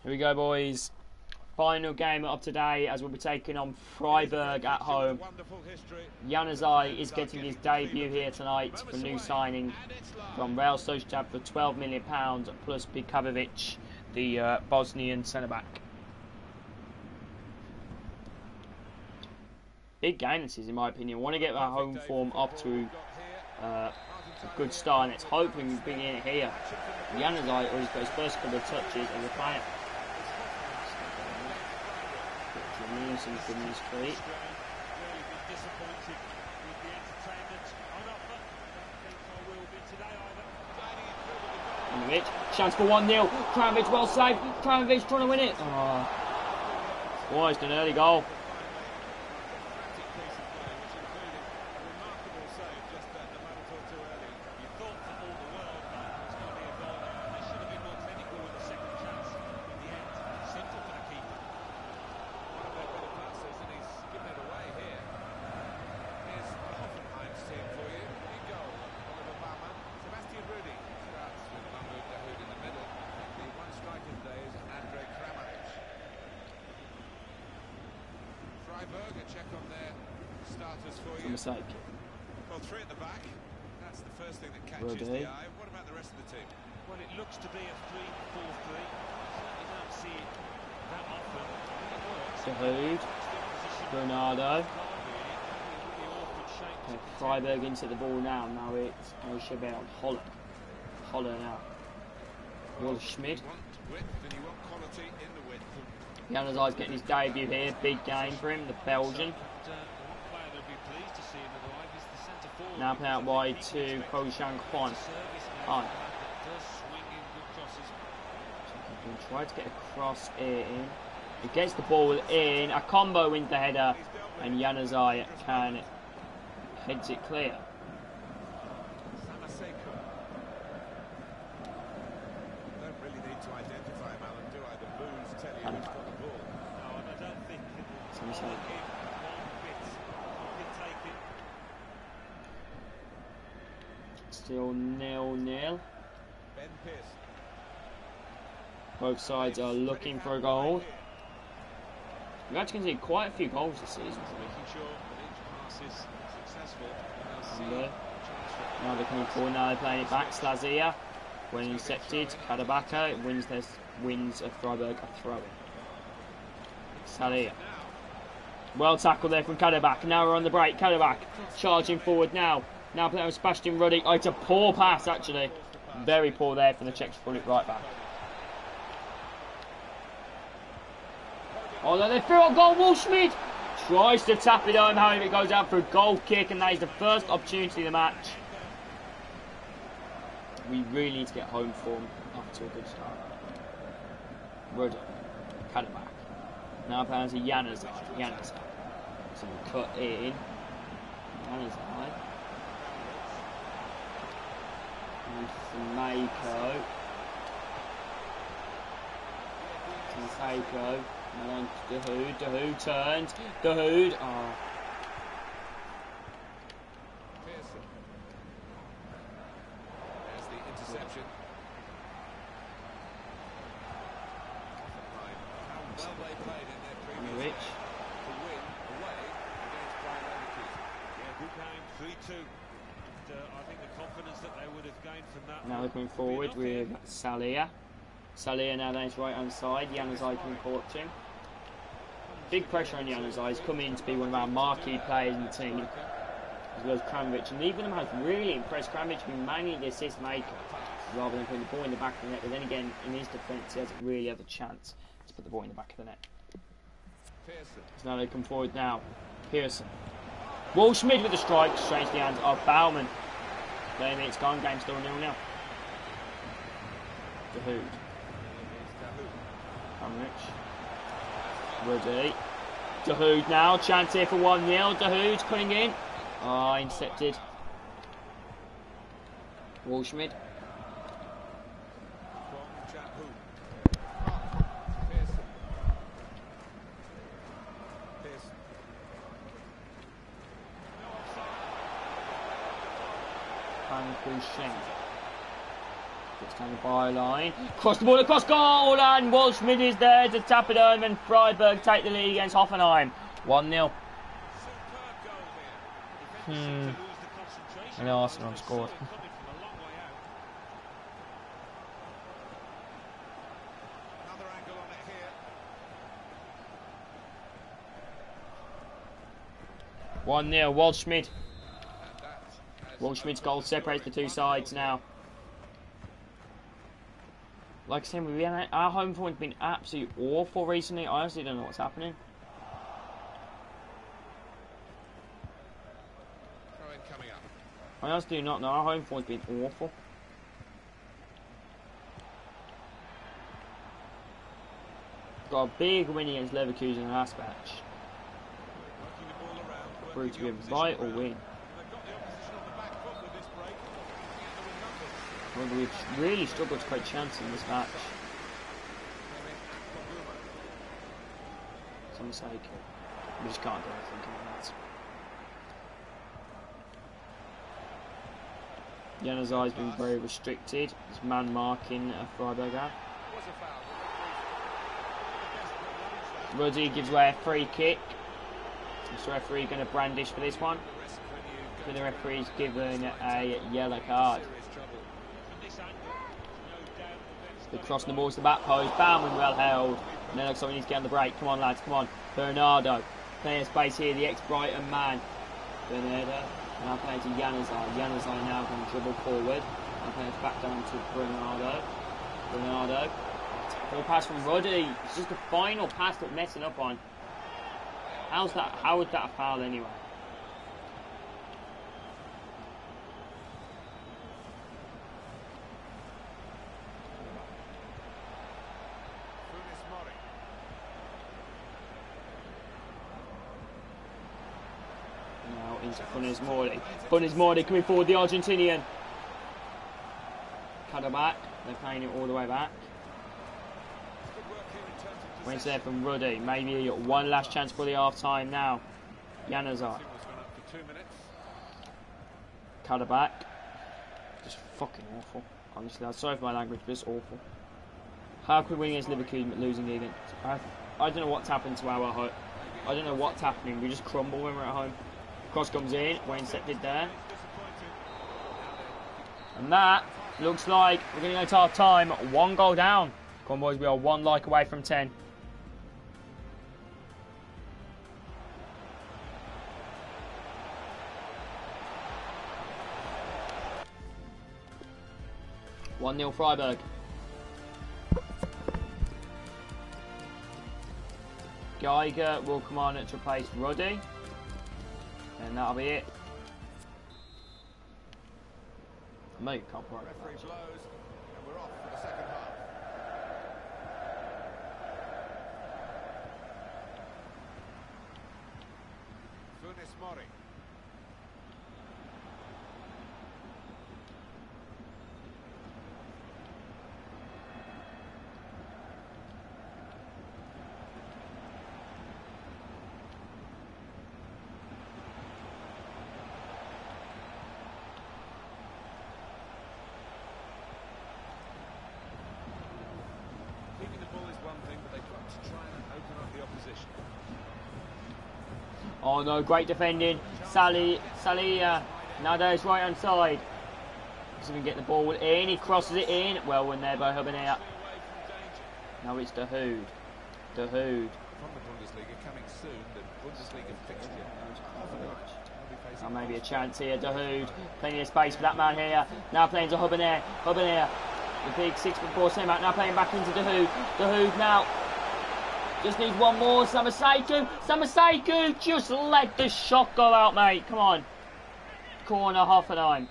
Here we go, boys. Final game of today as we'll be taking on Freiburg at home. Januzaj is getting his debut here tonight for new signing from Real Sociedad for £12 million plus Bikovic, the uh, Bosnian centre-back. Big is in my opinion. Want to get that home form up to uh, a good start and it's hoping we begin it here. Januzaj has got his first couple of touches as a player. Amazing from his feet. Kramaric, chance for 1 0. Kramaric well saved. Kramaric trying to win it. Oh. It's an early goal. Starters for For you. mistake. Well, three at the back. That's the first thing that catches Rode. the eye. What about the rest of the team? Well, it looks to be a 3-4-3. Certainly don't see it that often. It works. Sahoud, Bernardo. goal, really. Really awkward shape Okay, Freiburg into the ball now. Now it's Oshebel. Holler. Holler now. Waldschmidt. You want width and you want quality in the width. Januzaj's getting his debut here. Big game for him, the Belgian. And, uh, one player they'll be pleased to see in the live is the centre forward. Now play out wide to Koshan Kwan. Service On. tried to get a cross in. He gets the ball in. A combo into the header. And Januzaj can heads it clear. Samassekou. Don't really need to identify him, Alan, do I? The moves tell you Alan. who's got the ball. No, and I don't think it will Some bother say- him one bit. He can take it. Still nil nil. Ben Pearce. Both sides are looking for a goal. We've actually conceded quite a few goals this season. Making sure that each pass is successful. And they'll see And, uh, a chance for Now they're coming forward. Now they're playing it back. Slazia, when intercepted, Kaderabek wins their wins a Freiburg a throw in. Salia. Well tackled there from Kaderabek. Now we're on the break. Kaderabek charging forward now. Now playing with Sebastian Rudy. Oh, it's a poor pass actually. Very poor there from the Czech Republic right back. Although they threw a goal, Waldschmidt tries to tap it on home. It goes out for a goal kick, and that is the first opportunity of the match. We really need to get home form up to a good start. Rudder, cut it back. Now playing to Januzaj. Januzaj. So we cut in. Januzaj. And Mako. Mako. And then Dahoud. Dahoud turns. Dahoud. Oh. There's the interception. How well they played in their previous Rich. to win away against Bayern Yeah, good game, 3 2. I think the confidence that they would have gained from that. Now would looking be forward with. Salia. Salia now down his right hand side. Januzaj can court him. Big pressure on Januzaj. He's coming in to be one of our marquee players in the team, as well as Kramaric. And even them has really impressed. Kramaric being mainly the assist maker rather than putting the ball in the back of the net. But then again, in his defence, he hasn't really had a chance to put the ball in the back of the net. So now they come forward now. Pearson. Waldschmidt with the strike, straight to the hands of Baumann. There it's gone, game still nil nil. Dahoud. Hamrich. Rudy. Dahoud now, chance here for 1 0. Dahoud cutting in. Ah, intercepted. Chahu. Pearson. Pearson. Van. Gets down the byline. Cross the ball across goal, and Waldschmidt is there to tap it home, and Freiburg take the lead against Hoffenheim. 1 0. Superb goal here. Defenders seem Hmm. And Arsenal scored. they're coming from a long way out. Another angle on it here. 1 0. Waldschmidt. Waldschmidt's goal separates the two sides now. Like I said, we had, our home form's been absolutely awful recently. I honestly don't know what's happening. Throw in coming up. I honestly do not know. Our home form's been awful. Got a big win against Leverkusen last match. Proved to be a working the bite or win. around. They've got the opposition on the back foot with this break. Looking at them we've really struggled to create chances in this match. Poguma. Some sake. We just can't do anything in that. Januzaj's been very restricted. His man marking uh, a referee- the Rudy gives away a free kick. Is the referee going to brandish for this one? For the referee's given a yellow card. serious trouble. From this angle, no doubt the crossing the ball to the back post. Baumann well held. And then looks like we need to get on the break. Come on, lads, come on. Bernardo. Playing space here, the ex Brighton man. Bernardo. Now playing to Januzaj. Januzaj now going to dribble forward. Now playing back down to Bernardo. Bernardo. Ball pass from Rudy. It's just the final pass that messing up on. How's that? How would that foul anyway? Funes Mori. Now into Funes Mori. Funes Mori coming forward, the Argentinian. Cut her back. They're playing it all the way back. Went there from Rudy. Maybe one last chance for the half time now. Januzaj. Signals gone up for two minutes. Cut her back. Just fucking awful. Honestly, I'm sorry for my language, but it's awful. How could we win against Liverpool losing against? I, I don't know what's happened to our home. I don't know what's happening. We just crumble when we're at home. Cross comes in. Wayne did there. And that looks like we're going to go to half time. One goal down. Come on, boys. We are one like away from 10. One 0 Freiburg. Geiger will come on to replace Rudy. And that'll be it. Mate, can't worry. Referee blows, and we're off for the second half. Funes Mori. Keeping the ball is one thing, but they've got to try and open up the opposition. Oh no, great defending. Sally, Sally, uh, now there's right hand side. Going to get the ball in. He crosses it in. Well, when there by Hübner. Stay away from danger. Now it's Dahoud. Dahoud. From the Bundesliga coming soon, the Bundesliga fixture. Now maybe a chance here. Dahoud. Plenty of space for that man here. Now playing to Hübner. Hübner. The big six foot four centre back. Now playing back into Dahoud. Dahoud now. Just need one more. Samassekou. Samassekou. Just let the shot go out, mate. Come on. Corner, Hoffenheim.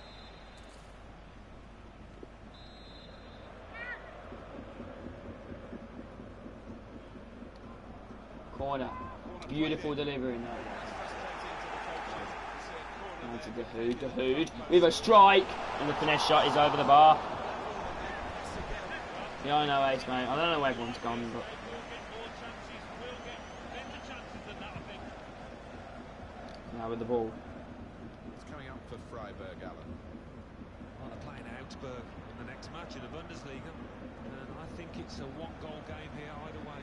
Corner. Beautiful delivery now. To Dahoud. Dahoud with a strike. And the finesse shot is over the bar. Yeah, I know, Ace, mate. I don't know where everyone's gone, but. Now with the ball. It's coming up for Freiburg, Alan. Well, they're playing Augsburg in the next match in the Bundesliga, and I think it's a one-goal game here either way.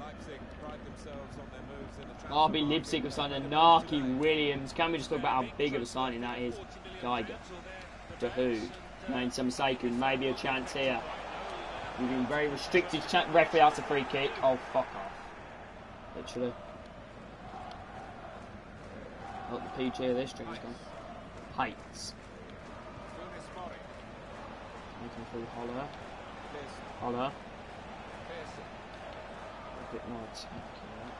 Leipzig pride themselves on their moves in the transfer RB. Leipzig have signed Anarchy Williams. Can we just talk about how big of a signing that is? Geiger. Dahoud. Nain Samassekou. Maybe a chance here. We've been very restricted. Ch- referee out a free kick. Oh, fuck off. Literally. Look, the PG of this string's gone. Heights. Making through Höler. Höler. A bit more attack here.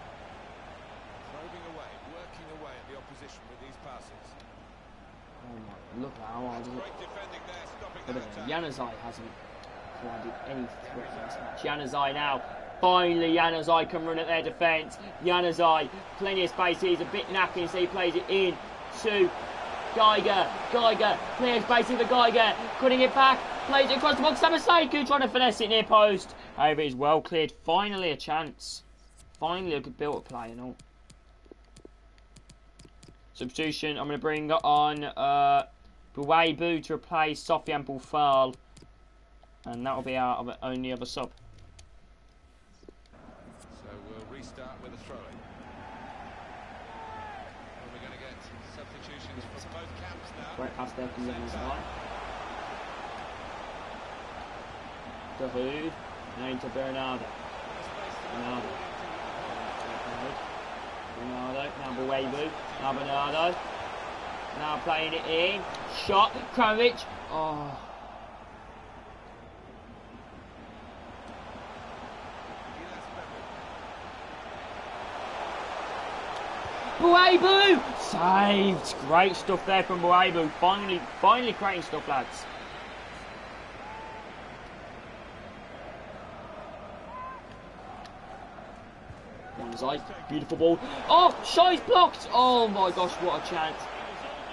Probing away, working away at the opposition with these passes. Oh my, look how hard is it? Stopping But. Januzaj hasn't provided any threat in this match. Januzaj now. Finally, Januzaj can run at their defence. Januzaj, plenty of space. He's a bit nappy, so he plays it in to Geiger. Geiger, plenty of space for Geiger. Cutting it back, plays it across the box. Samassekou trying to finesse it near post. However, it's well cleared. Finally, a chance. Finally, a good built play and all. Substitution. I'm going to bring on uh, Bebou to replace Sofiane Boufal. And that will be our only other sub. We'll restart with a throw-in. Are we going to get substitutions from both camps now? Right past there from Januzaj. Dahoud. Now into Bernardo. Bernardo. Bernardo. Now Bebou. Now Bernardo. Now playing it in. Shot. Kramaric. Oh. Bebou! Saved! Great stuff there from Bebou. Finally, finally creating stuff, lads. Wanzai, beautiful ball. Oh, shot blocked! Oh my gosh, what a chance.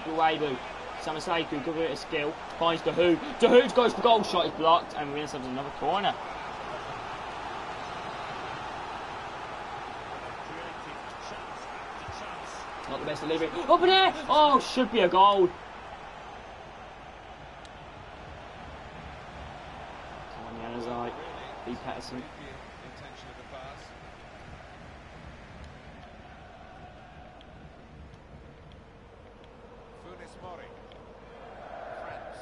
Bebou. Samassekou, good bit of skill. Finds Dahoud. Dahoud goes for goal, shot is blocked, and we're win ourselves another corner. Not the best delivery. Up in there! Oh, should be a goal. Come on, Januzaj. Be Patterson. The intention of the pass. Funes Mori. France.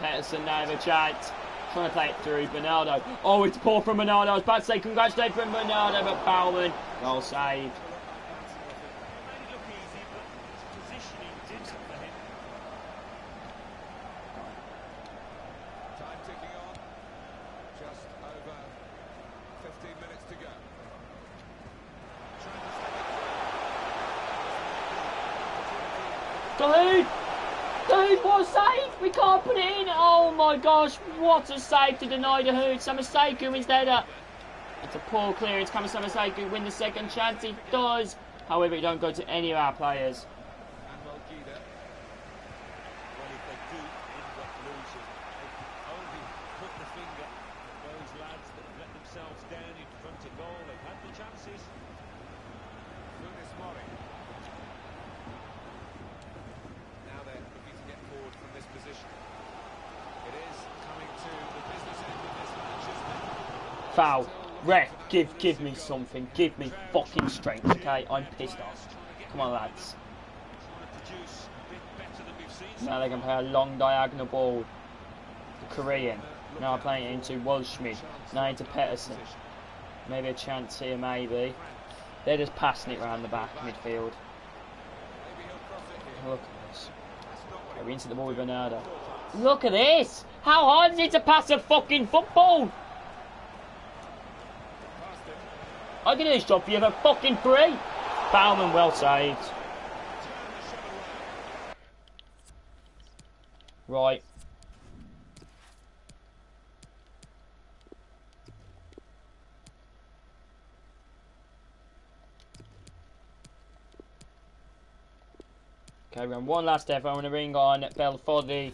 Patterson now have a chance. Trying to play it through Bernardo. Oh, it's poor from Bernardo. I was about to say congratulate from Bernardo, but Baumann. Goal saved. Made it look easy, but his positioning did it for him. Time ticking on. Just over 15 minutes to go. Dude! Dude, what a save! We can't put it in! Oh my gosh, what a save to deny the hood. Samassekou instead of... It's a poor clearance. Can Samassekou win the second chance? He does. However, it don't go to any of our players. Manuel Guida. Well, if they do end up losing, they can only put the finger at those lads that have let themselves down in front of goal. They've had the chances. Funes Mori. Now they're looking to get forward from this position. It is coming to the business end of this match, isn't it? Foul. Ref, give give me something. Give me fucking strength, okay? I'm pissed off. Come on, lads. Now they can play a long diagonal ball. The Korean. Now I'm playing it into Waldschmidt. Now into Pettersson. Maybe a chance here, maybe. They're just passing it around the back midfield. Look at this. Not into the ball with Bernardo. Look at this! How hard is it to pass a fucking football? passed him. I can do this job for you for fucking free. Baumann well saved. Right. Okay, we're on one last effort. Going to ring on Belfodil.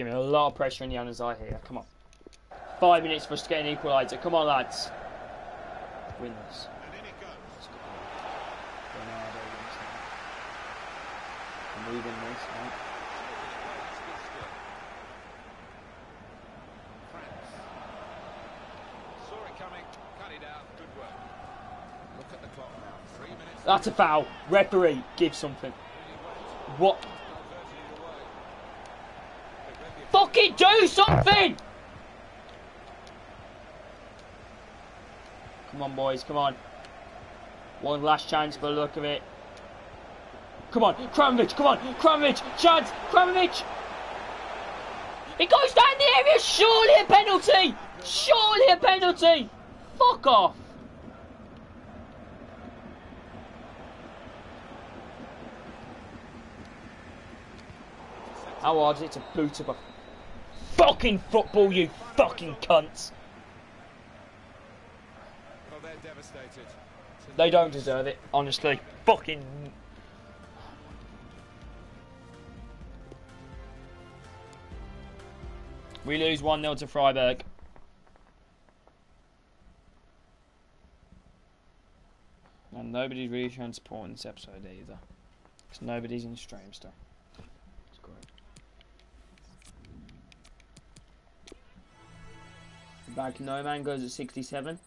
Give me a lot of pressure on Januzaj here. Come on. Five minutes for us to get an equaliser. Come on, lads. Win this. And in it goes. Bernardo wins that. And we win this, right? France. Saw it coming, cut it out, good work. Look at the clock now. That's a foul. Referee, give something. What? Fucking do something! Come on, boys, come on. One last chance for the look of it. Come on, Kramovich, come on, Kramovich, chance, Kramovich! It goes down the area, surely a penalty! Surely a penalty! Fuck off! How hard is it to boot up a fucking football, you fucking cunts? Well, they're devastated. They don't deserve it, honestly. Fucking. We lose 1 0 to Freiburg. And nobody's really showing support in this episode either. Because nobody's in Streamster. Back No Man goes at 67.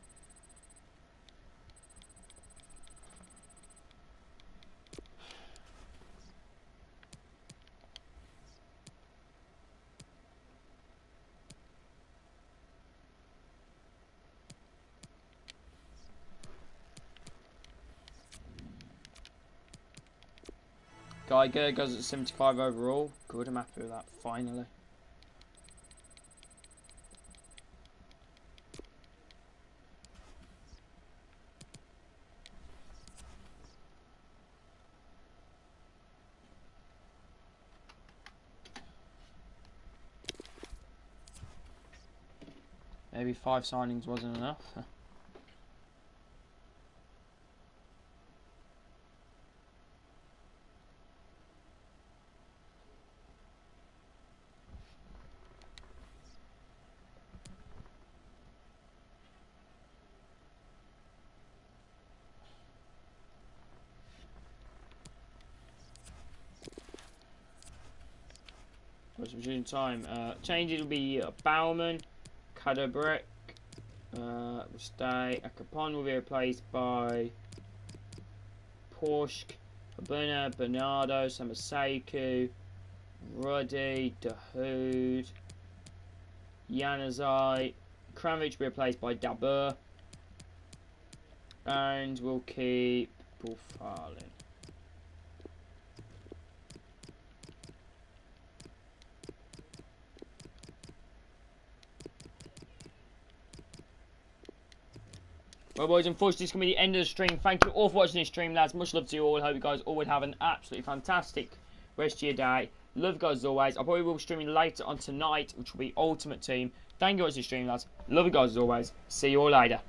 Geiger goes at 75 overall. Good, I'm happy with that, finally. Maybe five signings wasn't enough. June time? Uh, change it'll be uh, Baumann, Kaderabek, uh, will stay. Akapon will be replaced by Posch, Abuna, Bernardo, Samassekou, Rudy, Dahoud, Januzaj, Kramvich will be replaced by Dabur, and we'll keep Buffalin. Well, boys, unfortunately, it's going to be the end of the stream. Thank you all for watching this stream, lads. Much love to you all. Hope you guys all would have an absolutely fantastic rest of your day. Love you guys as always. I probably will be streaming later on tonight, which will be Ultimate Team. Thank you guys for the stream, lads. Love you guys as always. See you all later.